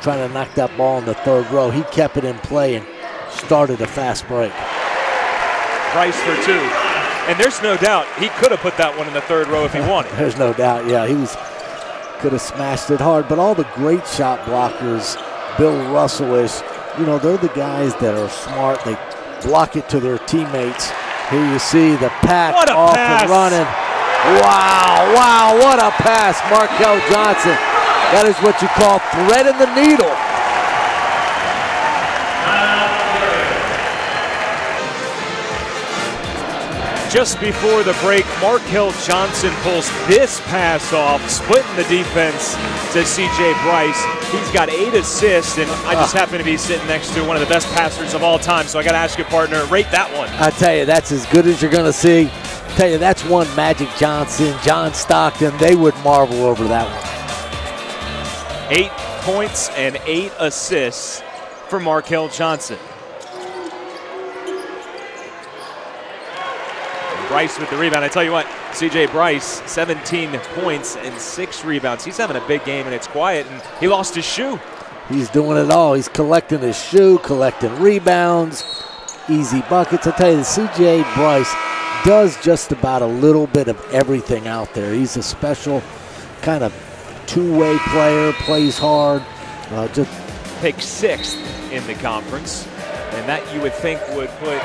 trying to knock that ball in the third row. He kept it in play and started a fast break. Bryce for two. And there's no doubt he could have put that one in the third row if he wanted. (laughs) There's no doubt. Yeah, he was could have smashed it hard. But all the great shot blockers, Bill Russell is, you know, they're the guys that are smart. They block it to their teammates. Here you see the pack off pass. and running. Wow, wow, what a pass, Markell Johnson. That is what you call threading the needle. Just before the break, Markell Johnson pulls this pass off, splitting the defense to CJ Bryce. He's got eight assists, and I just ah. happen to be sitting next to one of the best passers of all time, so I got to ask you, partner, rate that one. I tell you, that's as good as you're going to see. tell you, that's one Magic Johnson, John Stockton. They would marvel over that one. Eight points and eight assists for Markell Johnson. Bryce with the rebound. I tell you what, CJ Bryce, 17 points and six rebounds. He's having a big game and it's quiet, and he lost his shoe. He's doing it all. He's collecting his shoe, collecting rebounds, easy buckets. I tell you, the CJ Bryce does just about a little bit of everything out there. He's a special kind of two-way player, plays hard. Uh, just Pick sixth in the conference, and that you would think would put,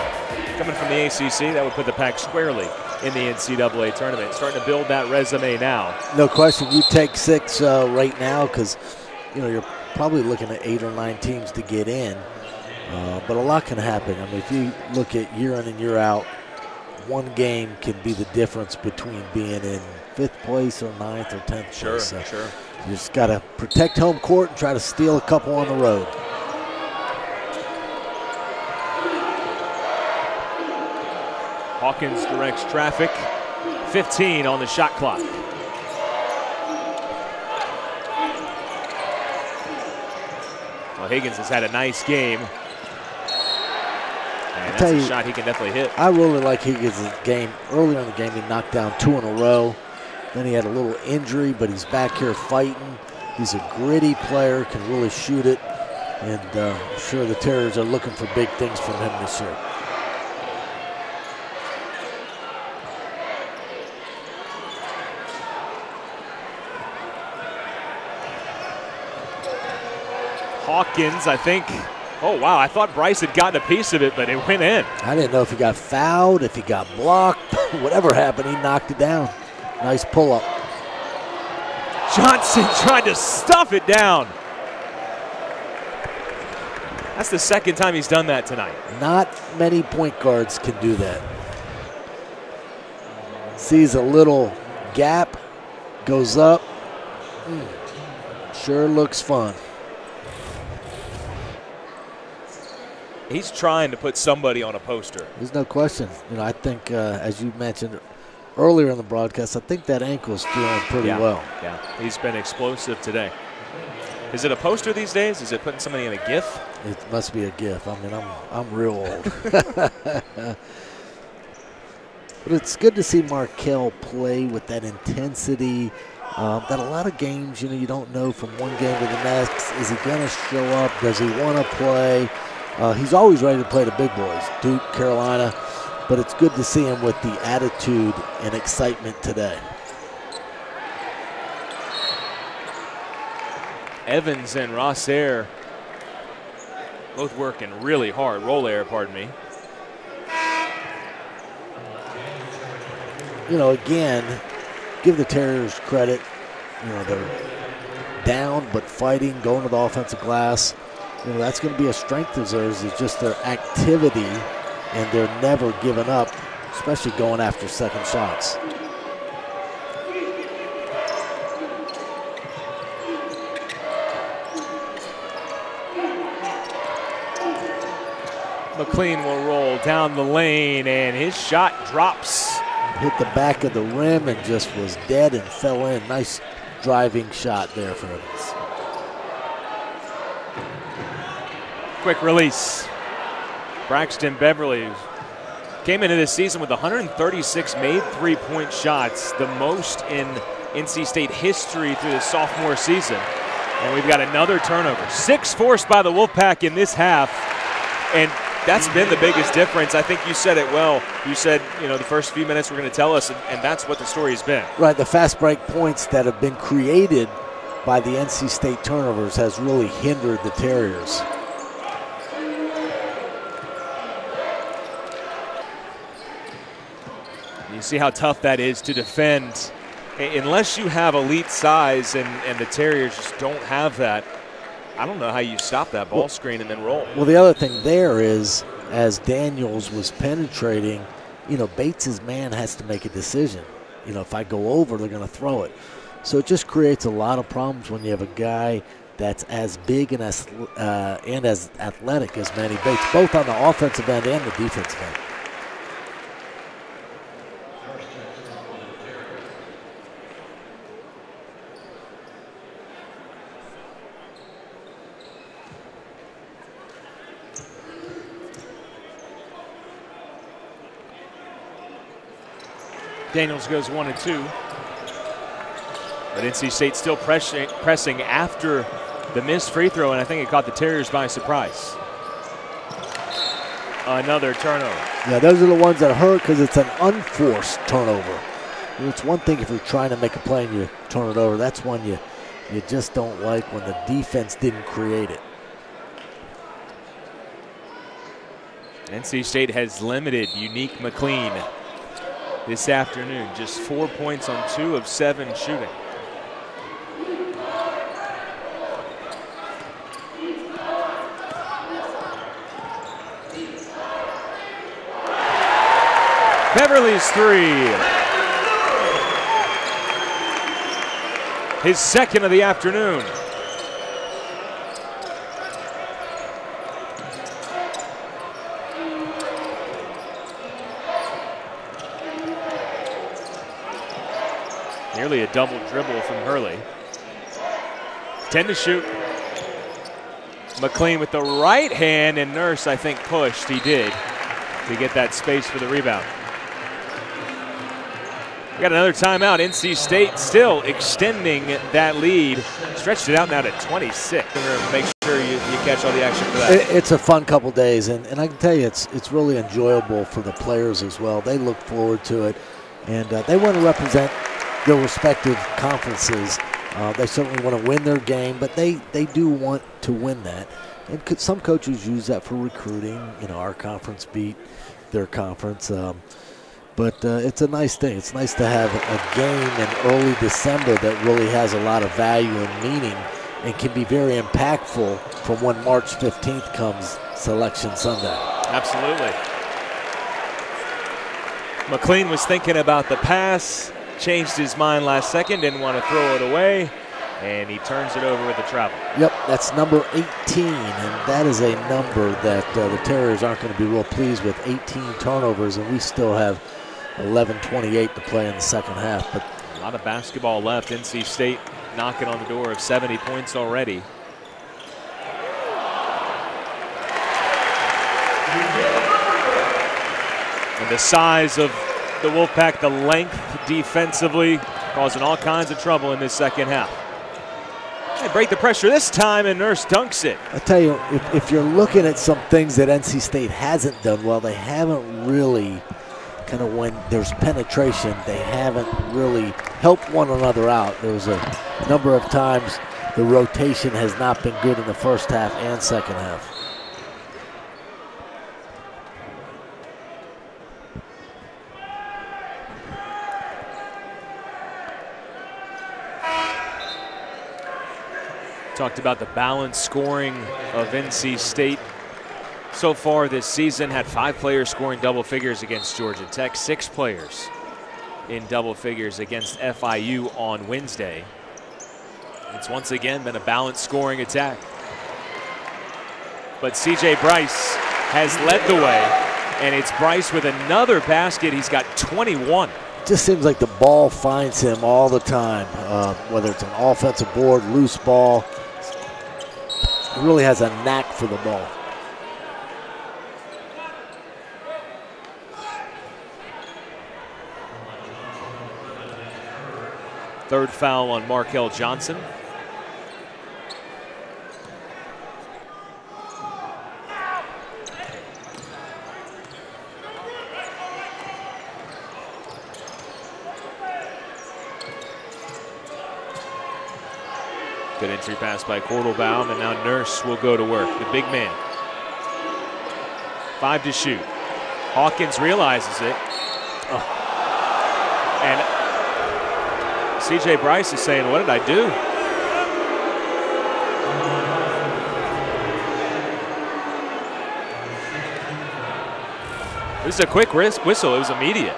coming from the ACC, that would put the pack squarely in the NCAA tournament. Starting to build that resume now. no question. You take six uh, right now because you know you're probably looking at eight or nine teams to get in. Uh, but a lot can happen. I mean, if you look at year in and year out, one game can be the difference between being in fifth place or ninth or tenth place. So sure. You just got to protect home court and try to steal a couple on the road. Hawkins directs traffic. 15 on the shot clock. Well, Higgins has had a nice game. And that's a you- shot he can definitely hit. I really like Higgins' game. Earlier in the game, he knocked down two in a row. Then he had a little injury, but he's back here fighting. He's a gritty player, can really shoot it. And uh, I'm sure the Terriers are looking for big things from him this year. Hawkins, I think. Oh, wow. I thought Bryce had gotten a piece of it, but it went in. I didn't know if he got fouled, if he got blocked, (laughs) whatever happened, he knocked it down. Nice pull up. Johnson (laughs) tried to stuff it down. That's the second time he's done that tonight. Not many point guards can do that. Sees a little gap, goes up. Mm. Sure looks fun. He's trying to put somebody on a poster. There's no question. You know, I think, uh, as you mentioned earlier in the broadcast, I think that ankle's feeling pretty yeah. well. Yeah, he's been explosive today. Is it a poster these days? Is it putting somebody in a GIF? It must be a GIF. I mean, I'm I'm real old. (laughs) (laughs) but it's good to see Markell play with that intensity. Um, that a lot of games, you know, you don't know from one game to the next. Is he going to show up? Does he want to play? Uh, he's always ready to play the big boys, Duke, Carolina. But it's good to see him with the attitude and excitement today. Evans and Ross Air both working really hard. Rohlehr, pardon me. you know, again, give the Terriers credit. You know, they're down but fighting, going to the offensive glass. You know, that's going to be a strength of theirs is just their activity and they're never giving up, especially going after second shots. McLean will roll down the lane, and his shot drops. Hit the back of the rim and just was dead and fell in. Nice driving shot there for Evans. Quick release. Braxton Beverly came into this season with 136 made three point shots, the most in NC State history through the sophomore season. And we've got another turnover. Six forced by the Wolfpack in this half. And that's been the biggest difference. I think you said it well. You said, you know, the first few minutes were going to tell us, and, and that's what the story has been. Right, the fast break points that have been created by the NC State turnovers has really hindered the Terriers. You see how tough that is to defend. Unless you have elite size and, and the Terriers just don't have that, I don't know how you stop that ball well, screen and then roll. Well, the other thing there is, as Daniels was penetrating, you know, Bates's man has to make a decision. You know, if I go over, they're going to throw it. So it just creates a lot of problems when you have a guy that's as big and as uh, and as athletic as Manny Bates, both on the offensive end and the defensive end. Daniels goes one and two. But NC State still pressing, pressing after the missed free throw, and I think it caught the Terriers by surprise. Another turnover. Yeah, those are the ones that hurt because it's an unforced turnover. It's one thing if you're trying to make a play and you turn it over. That's one you you just don't like when the defense didn't create it. NC State has limited Unique McLean this afternoon. Just four points on two of seven shooting. Beverly's three. His second of the afternoon. A double dribble from Hurley. 10 to shoot. McLean with the right hand, and Nurse, I think, pushed. He did to get that space for the rebound. We got another timeout. NC State still extending that lead. Stretched it out now to 26. Make sure you, you catch all the action for that. It's a fun couple days, and, and I can tell you it's it's really enjoyable for the players as well. They look forward to it, and uh, they want to represent their respective conferences. Uh, they certainly want to win their game, but they, they do want to win that. And co- some coaches use that for recruiting. You know, our conference beat their conference. Um, but uh, it's a nice thing. It's nice to have a game in early December that really has a lot of value and meaning and can be very impactful from when March 15th comes, Selection Sunday. Absolutely. McLean was thinking about the pass changed his mind last second, didn't want to throw it away, and he turns it over with the travel. Yep, that's number 18, and that is a number that uh, the Terriers aren't going to be real pleased with. 18 turnovers, and we still have 11:28 to play in the second half. But a lot of basketball left. NC State knocking on the door of 70 points already. And the size of the Wolfpack, the length defensively, causing all kinds of trouble in this second half. They break the pressure this time, and Nurse dunks it. I tell you, if, if you're looking at some things that NC State hasn't done well, they haven't really kind of when there's penetration, they haven't really helped one another out. There was a number of times the rotation has not been good in the first half and second half. Talked about the balanced scoring of NC State so far this season. Had five players scoring double figures against Georgia Tech, six players in double figures against FIU on Wednesday. It's once again been a balanced scoring attack. But CJ Bryce has led the way, and it's Bryce with another basket. He's got 21 just seems like the ball finds him all the time, uh, whether it's an offensive board, loose ball, Really has a knack for the ball. Third foul on Markell Johnson. Good entry pass by Quartlebaum, and now Nurse will go to work, the big man. Five to shoot. Hawkins realizes it. Oh. And CJ Bryce is saying, What did I do? This is a quick whistle. It was immediate.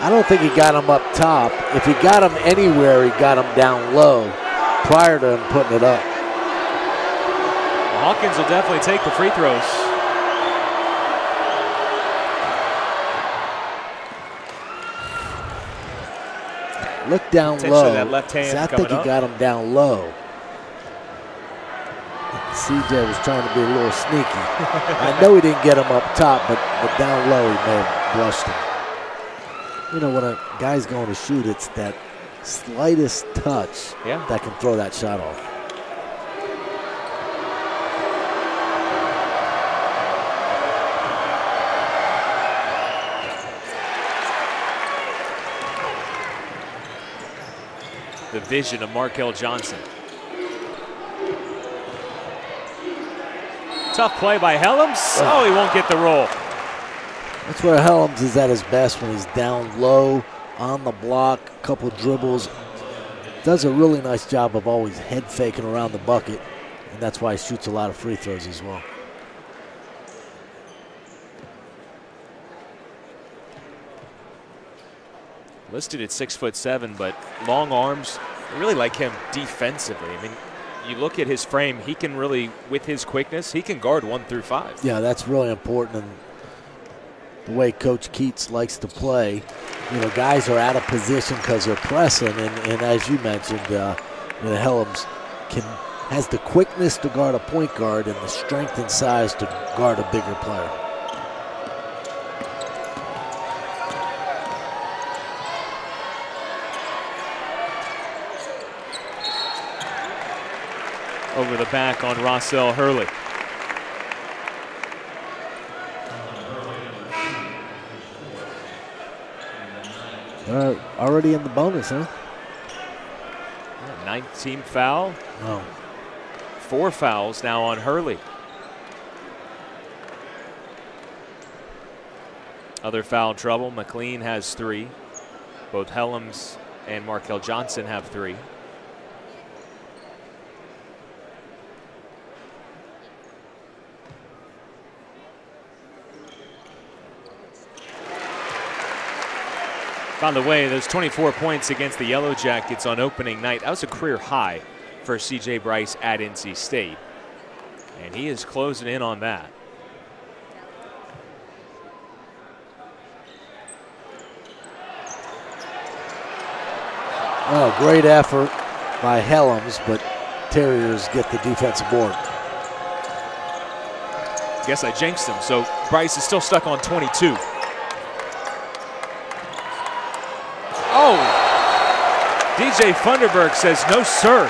I don't think he got him up top. If he got him anywhere, he got him down low prior to him putting it up. Well, Hawkins will definitely take the free throws. Look down low. That left hand I think he up. got him down low. CJ was trying to be a little sneaky. (laughs) I know he didn't get him up top, but, but down low he may have brushed him you know, when a guy's going to shoot, it's that slightest touch yeah. that can throw that shot off. The vision of Markell Johnson. Tough play by Hellems. Oh, he won't get the roll. That's where Hellems is at his best when he's down low on the block, a couple dribbles. Does a really nice job of always head faking around the bucket, and that's why he shoots a lot of free throws as well. Listed at six foot seven, but long arms. I really like him defensively. I mean, you look at his frame, he can really, with his quickness, he can guard one through five. Yeah, that's really important. And the way Coach Keatts likes to play. You know, guys are out of position because they're pressing, and, and as you mentioned, uh, you know, Hellems can has the quickness to guard a point guard and the strength and size to guard a bigger player. Over the back on Rossell Hurley. Uh, already in the bonus, huh? 19 foul. Oh. Four fouls now on Hurley. Other foul trouble. McLean has three. Both Hellems and Markell Johnson have three. By the way, those 24 points against the Yellow Jackets on opening night, that was a career high for C.J. Bryce at NC State. And he is closing in on that. Oh, great effort by Hellems, but Terriers get the defensive board. Guess I jinxed him. So Bryce is still stuck on 22. Oh! DJ Funderburk says, no, sir.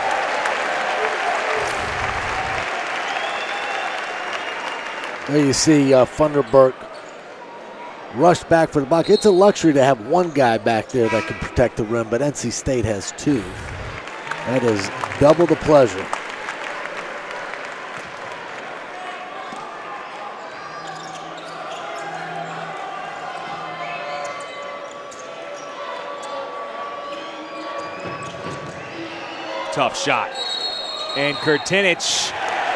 There you see uh, Funderburk rush back for the block. It's a luxury to have one guy back there that can protect the rim, but NC State has two. That is double the pleasure. Tough shot. And Kurtinich,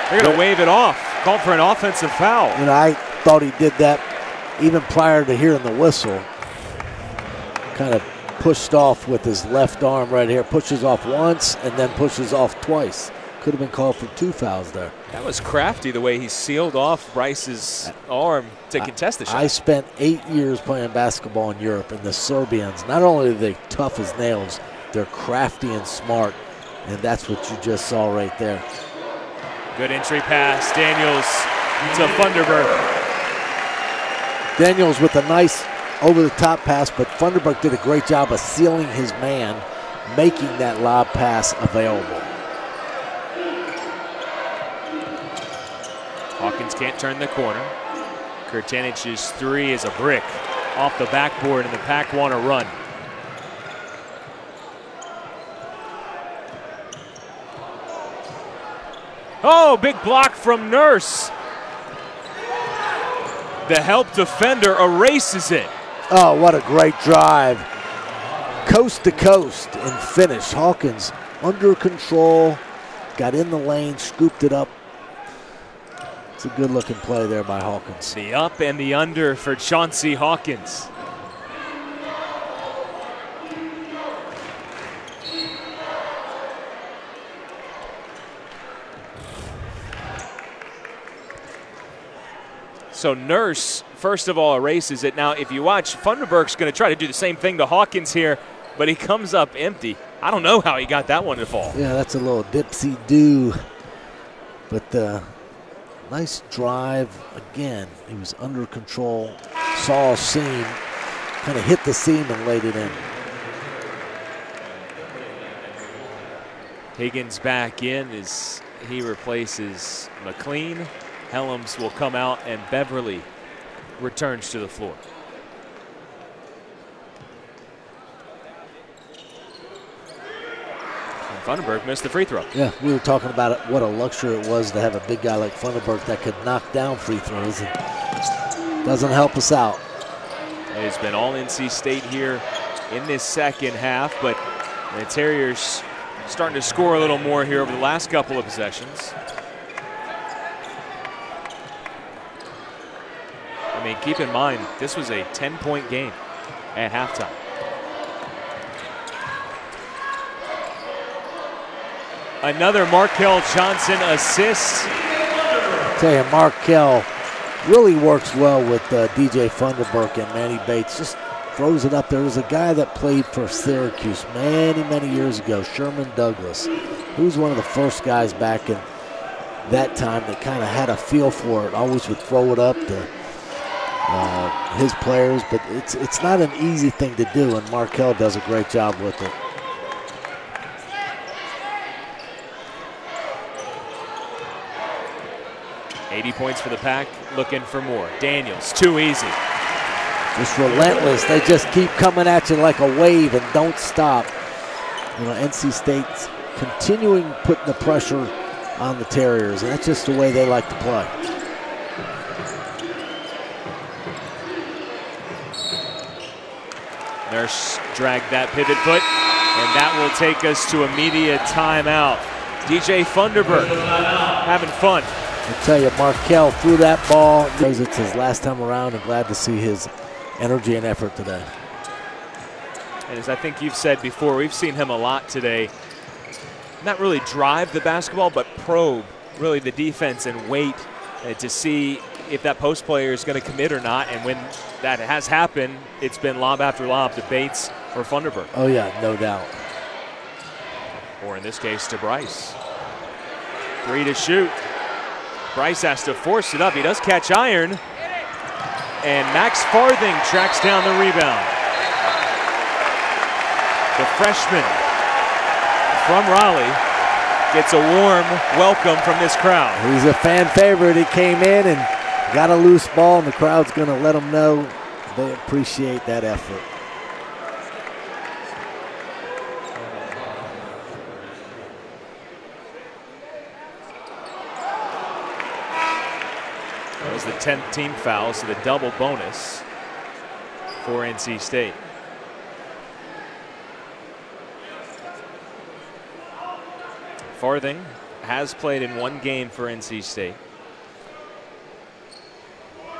they're going to wave it off. Called for an offensive foul. And I thought he did that even prior to hearing the whistle. Kind of pushed off with his left arm right here. Pushes off once and then pushes off twice. Could have been called for two fouls there. That was crafty the way he sealed off Bryce's arm to contest the shot. I spent eight years playing basketball in Europe, and the Serbians, not only are they tough as nails, they're crafty and smart and that's what you just saw right there. Good entry pass. Daniels to Funderburk. Daniels with a nice over the top pass, but Funderburk did a great job of sealing his man, making that lob pass available. Hawkins can't turn the corner. Kurtanich's three is a brick off the backboard, and the Pack want to run. Oh, big block from Nurse. The help defender erases it. Oh, what a great drive. Coast to coast and finish. Hawkins under control, got in the lane, scooped it up. It's a good looking play there by Hawkins. The up and the under for Chauncey Hawkins. So Nurse, first of all, erases it. Now, if you watch, Funderburk's going to try to do the same thing to Hawkins here, but he comes up empty. I don't know how he got that one to fall. Yeah, that's a little dipsy do. But uh, nice drive again. He was under control, saw a seam, kind of hit the seam and laid it in. Higgins back in as he replaces McLean. Hellems will come out and Beverly returns to the floor. And Funderburk missed the free throw. Yeah, we were talking about it, what a luxury it was to have a big guy like Funderburk that could knock down free throws. Doesn't help us out. It has been all NC State here in this second half, but the Terriers starting to score a little more here over the last couple of possessions. Mean, keep in mind, this was a 10-point game at halftime. Another Markell Johnson assist. Tell you, Markell really works well with uh, DJ Funderburk and Manny Bates. Just throws it up there. There's a guy that played for Syracuse many, many years ago, Sherman Douglas, who's one of the first guys back in that time that kind of had a feel for it. Always would throw it up to uh, his players, but it's it's not an easy thing to do, and Markell does a great job with it. Eighty points for the pack, looking for more. Daniels, too easy. Just relentless. They just keep coming at you like a wave and don't stop. You know, NC State's continuing putting the pressure on the Terriers, and that's just the way they like to play. Nurse dragged that pivot foot, and that will take us to immediate timeout. DJ Funderburk having fun. I tell you, Markell threw that ball because it's his last time around, and glad to see his energy and effort today. And as I think you've said before, we've seen him a lot today. Not really drive the basketball, but probe really the defense and wait uh, to see if that post player is going to commit or not. And when that has happened, it's been lob after lob to Bates or Funderburk. Oh, yeah, no doubt. Or in this case, to Bryce. Three to shoot. Bryce has to force it up. He does catch iron. And Max Farthing tracks down the rebound. The freshman from Raleigh gets a warm welcome from this crowd. He's a fan favorite. He came in and got a loose ball, and the crowd's going to let them know they appreciate that effort. That was the 10th team foul, so the double bonus for NC State. Farthing has played in one game for NC State.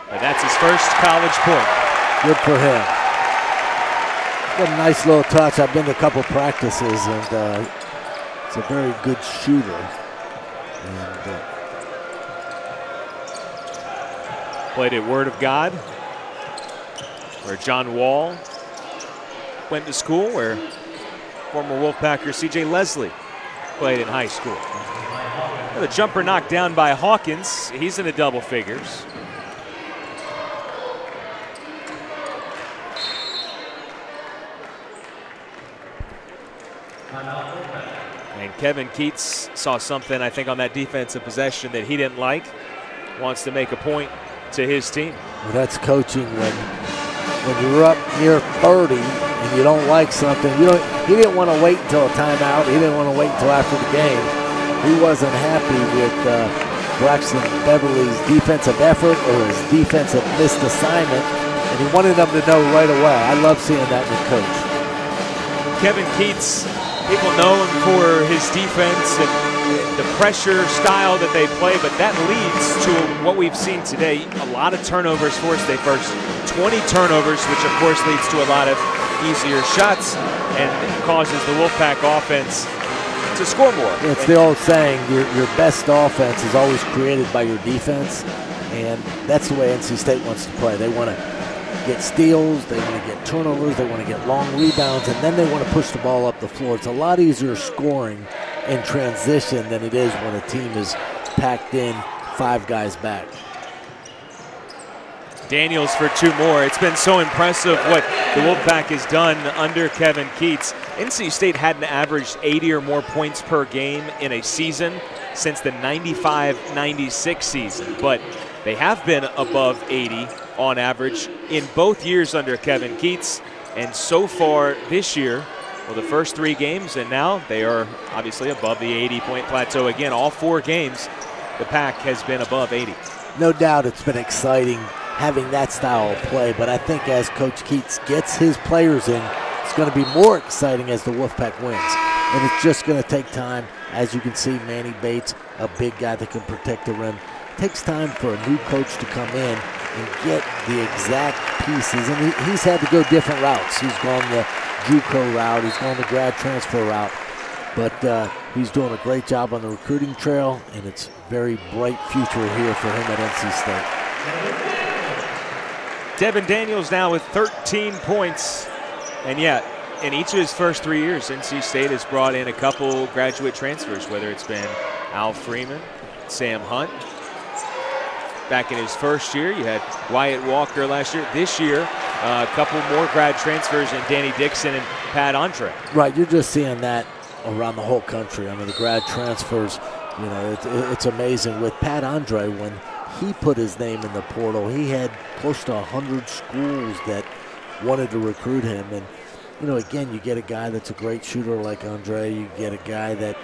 But that's his first college point. Good for him. Got a nice little touch. I've been to a couple practices, and uh, it's a very good shooter. And, uh, Played at Word of God, where John Wall went to school, where former Wolfpacker CJ Leslie played in high school. The jumper knocked down by Hawkins. He's in the double figures. And Kevin Keatts saw something, I think, on that defensive possession that he didn't like. Wants to make a point to his team. Well, that's coaching when when you're up near 30 and you don't like something. You don't. He didn't want to wait until a timeout. He didn't want to wait until after the game. He wasn't happy with uh, Braxton Beverly's defensive effort or his defensive missed assignment, and he wanted them to know right away. I love seeing that in a coach. Kevin Keatts, people know him for his defense and the pressure style that they play, but that leads to what we've seen today. A lot of turnovers for State First. 20 turnovers, which of course leads to a lot of easier shots and causes the Wolfpack offense to score more. It's the old saying, your, your best offense is always created by your defense, and that's the way NC State wants to play. They want to get steals, they want to get turnovers, they want to get long rebounds, and then they want to push the ball up the floor. It's a lot easier scoring in transition than it is when a team is packed in five guys back. Daniels for two more. It's been so impressive what the Wolfpack has done under Kevin Keatts. NC State hadn't averaged 80 or more points per game in a season since the 95-96 season, but they have been above 80 on average in both years under Kevin Keatts. and so far this year, well, the first three games, and now they are obviously above the 80-point plateau again. All four games, the pack has been above 80. No doubt it's been exciting having that style of play. But I think as Coach Keatts gets his players in, it's going to be more exciting as the Wolfpack wins. And it's just going to take time. As you can see, Manny Bates, a big guy that can protect the rim. Takes time for a new coach to come in and get the exact pieces. And he, he's had to go different routes. He's gone the JUCO route. He's gone the grad transfer route. But uh, he's doing a great job on the recruiting trail, and it's very bright future here for him at NC State. Devon Daniels now with 13 points. And yet, in each of his first three years, NC State has brought in a couple graduate transfers, whether it's been Al Freeman, Sam Hunt. Back in his first year, you had Wyatt Walker last year. This year, uh, a couple more grad transfers in Danny Dixon and Pat Andree. Right, you're just seeing that around the whole country. I mean, the grad transfers, you know, it, it's amazing. With Pat Andree, when he put his name in the portal. He had close to 100 schools that wanted to recruit him. And, you know, again, you get a guy that's a great shooter like Andree. You get a guy that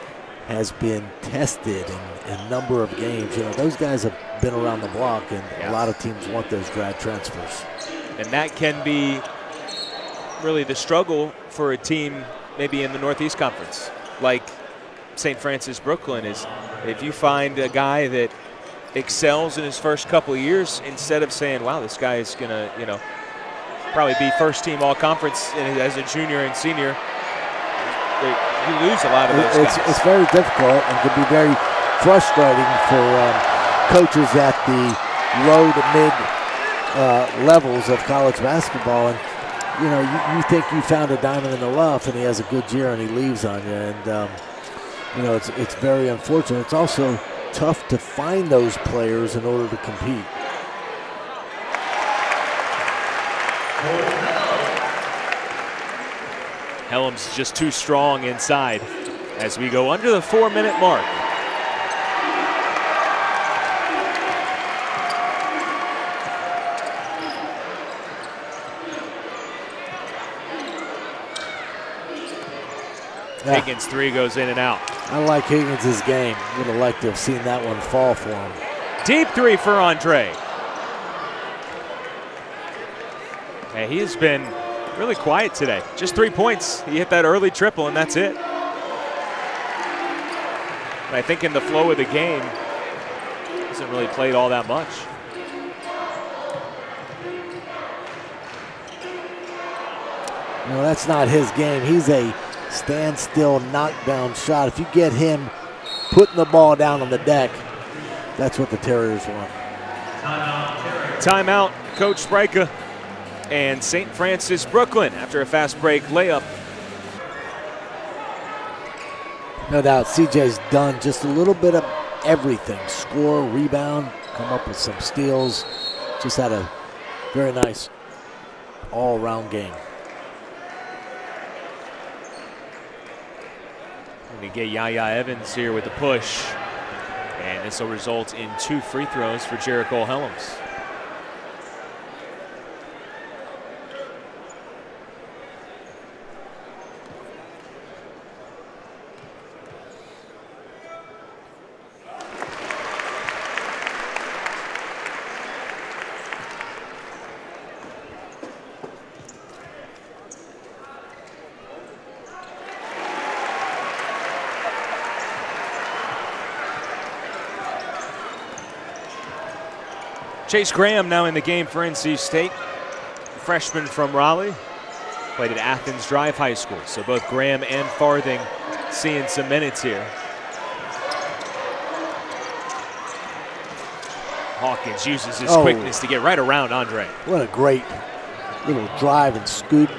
has been tested in a number of games. You know, those guys have been around the block, and yeah. a lot of teams want those grad transfers. And that can be really the struggle for a team maybe in the Northeast Conference, like St. Francis Brooklyn is if you find a guy that excels in his first couple of years instead of saying, wow, this guy is going to, you know, probably be first team all conference as a junior and senior. You lose a lot of those it's, guys. It's very difficult and can be very frustrating for um, coaches at the low to mid uh, levels of college basketball. And, you know, you, you, think you found a diamond in the rough and he has a good year and he leaves on you. And, um, you know, it's, it's very unfortunate. It's also tough to find those players in order to compete. Hellems just too strong inside as we go under the four minute mark. Yeah. Higgins three goes in and out. I like Higgins' game. Would have liked to have seen that one fall for him. Deep three for Andree. Hey, he has been really quiet today. Just three points. He hit that early triple, and that's it. And I think in the flow of the game, hasn't really played all that much. No, that's not his game. He's a standstill knockdown shot. If you get him putting the ball down on the deck, that's what the Terriers want. Timeout, Coach Braica and St. Francis Brooklyn after a fast break layup. No doubt, CJ's done just a little bit of everything score, rebound, come up with some steals. Just had a very nice all around game. Looking to get Yaya Evans here with the push. And this will result in two free throws for Jericole Hellems. Chase Graham now in the game for NC State. Freshman from Raleigh. Played at Athens Drive High School. So both Graham and Farthing seeing some minutes here. Hawkins uses his oh. quickness to get right around Andree. What a great little drive and scoop.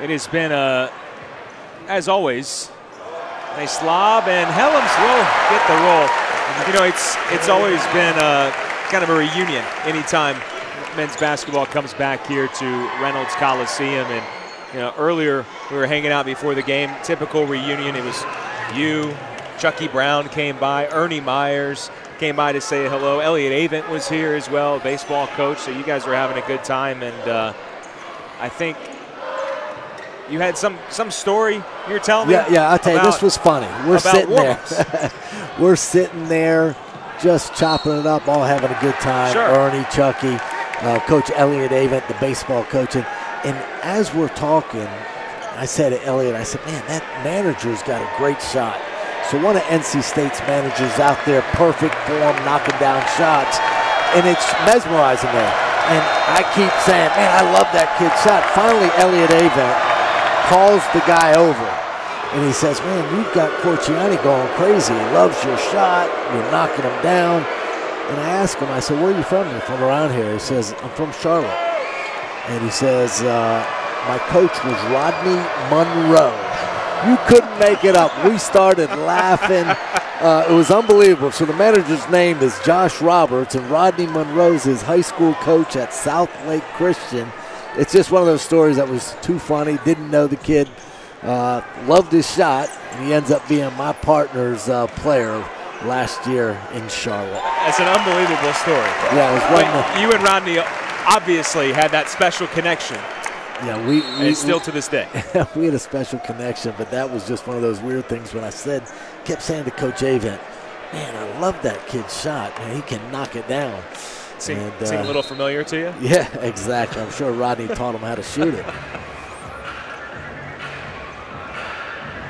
It has been a as always. Nice lob, and Hellems will get the roll. You know, it's it's always been a, kind of a reunion anytime men's basketball comes back here to Reynolds Coliseum. And, you know, earlier we were hanging out before the game. Typical reunion. It was you, Chucky Brown came by, Ernie Myers came by to say hello. Elliott Avent was here as well, baseball coach. So you guys were having a good time. And uh, I think you had some some story you're telling yeah, me. Yeah, I'll tell you, this was funny. We're sitting there. (laughs) we're sitting there, just chopping it up, all having a good time. Sure. Ernie, Chucky, uh, Coach Elliott Avent, the baseball coach, and, and as we're talking, I said to Elliott, I said, "Man, that manager's got a great shot." So one of NC State's managers out there, perfect form, knocking down shots, and it's mesmerizing there. And I keep saying, man, I love that kid's shot. Finally, Elliott Avent calls the guy over. And he says, man, you've got Corchiani going crazy. He loves your shot. You're knocking him down. And I ask him, I said, where are you from? You're from around here. He says, I'm from Charlotte. And he says, uh, my coach was Rodney Monroe. You couldn't make it up. We started laughing. Uh, it was unbelievable. So the manager's name is Josh Roberts, and Rodney Monroe's his high school coach at South Lake Christian it's just one of those stories that was too funny. Didn't know the kid. Uh, loved his shot, and he ends up being my partner's uh, player last year in Charlotte. It's an unbelievable story. Yeah, it was one. you and Rodney obviously had that special connection. Yeah, we, we still we, to this day. (laughs) we had a special connection, but that was just one of those weird things when I said, kept saying to Coach Avent, "Man, I love that kid's shot. Man, he can knock it down." Seem, and, uh, seem a little familiar to you? Yeah, (laughs) exactly. I'm sure Rodney taught him how to shoot it.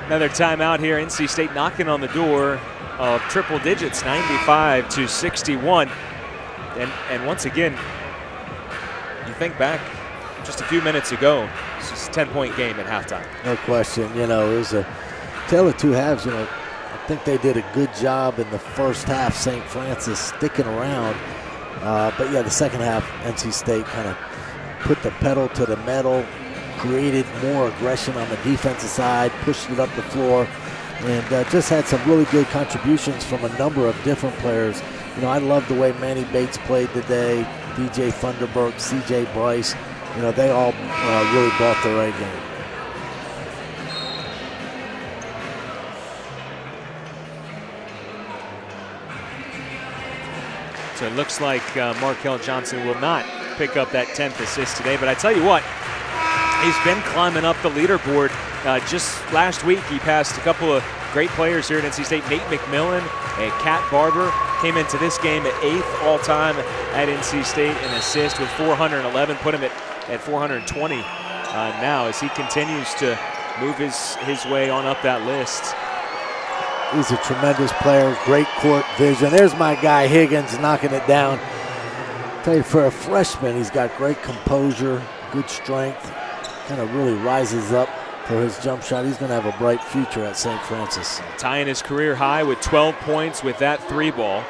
Another timeout here. NC State knocking on the door of triple digits, 95 to 61. And, and once again, you think back just a few minutes ago, it's just a 10 point game at halftime. No question. You know, it was a tale of two halves. You know, I think they did a good job in the first half, St. Francis sticking around uh, but yeah, the second half, NC State kind of put the pedal to the metal, created more aggression on the defensive side, pushed it up the floor, and uh, just had some really good contributions from a number of different players. You know, I love the way Manny Bates played today, DJ Funderburk, CJ Bryce. You know, they all uh, really brought their A game. So it looks like uh, Markell Johnson will not pick up that 10th assist today. But I tell you what, he's been climbing up the leaderboard. Uh, just last week, he passed a couple of great players here at NC State. Nate McMillan and Cat Barber came into this game at eighth all time at NC State in assist with 411, put him at, at 420 uh, now as he continues to move his, his way on up that list. He's a tremendous player, great court vision. There's my guy Higgins knocking it down. I tell you, for a freshman, he's got great composure, good strength, kind of really rises up for his jump shot. He's going to have a bright future at St. Francis. Tying his career high with 12 points with that three ball.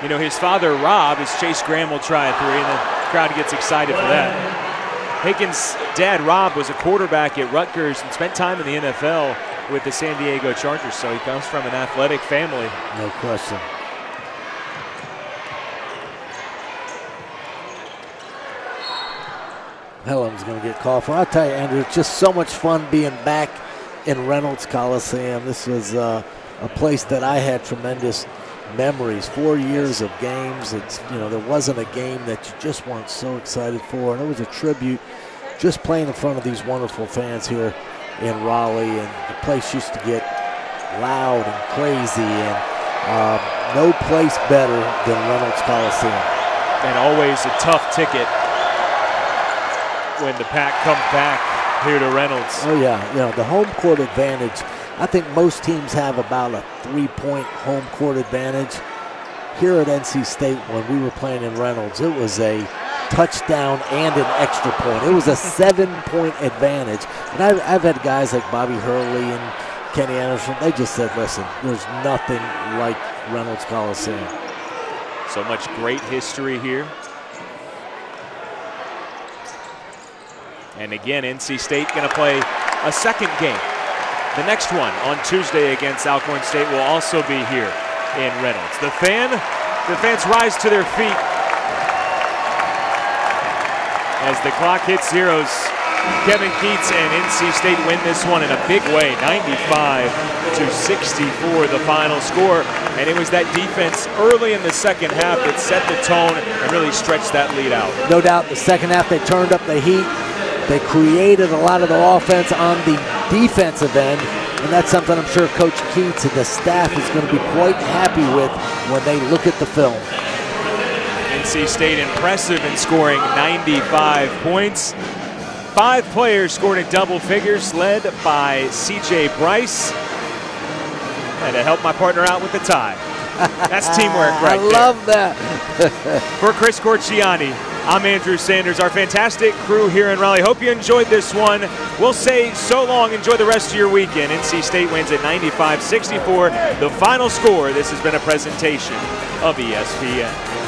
You know, his father, Rob, is Chase Graham will try a three, and the crowd gets excited for that. Higgins' dad, Rob, was a quarterback at Rutgers and spent time in the NFL with the San Diego Chargers, so he comes from an athletic family. No question. Hellems's going to get called for. I'll tell you, Andrew, it's just so much fun being back in Reynolds Coliseum. This was uh, a place that I had tremendous memories. Four years of games. It's you know there wasn't a game that you just weren't so excited for, and it was a tribute just playing in front of these wonderful fans here in Raleigh, and the place used to get loud and crazy, and uh, no place better than Reynolds Coliseum. And always a tough ticket when the pack comes back here to Reynolds. Oh yeah, you know the home court advantage. I think most teams have about a three-point home court advantage. Here at NC State, when we were playing in Reynolds, it was a touchdown and an extra point. It was a seven-point advantage. And I've, I've had guys like Bobby Hurley and Kenny Anderson. They just said, "Listen, there's nothing like Reynolds Coliseum." So much great history here. And again, NC State going to play a second game. The next one on Tuesday against Alcorn State will also be here in Reynolds. The fan, the fans rise to their feet as the clock hits zeros. Kevin Keatts and NC State win this one in a big way, 95 to 64 the final score. And it was that defense early in the second half that set the tone and really stretched that lead out. No doubt the second half they turned up the heat. They created a lot of the offense on the defensive end, and that's something I'm sure Coach Keatts and the staff is going to be quite happy with when they look at the film. NC State impressive in scoring 95 points. Five players scored in double figures, led by C.J. Bryce. And to help my partner out with the tie. That's teamwork right (laughs) I love that. (laughs) For Chris Corchiani, I'm Andrew Sanders, our fantastic crew here in Raleigh. Hope you enjoyed this one. We'll say so long. Enjoy the rest of your weekend. NC State wins at 95-64. The final score. This has been a presentation of ESPN.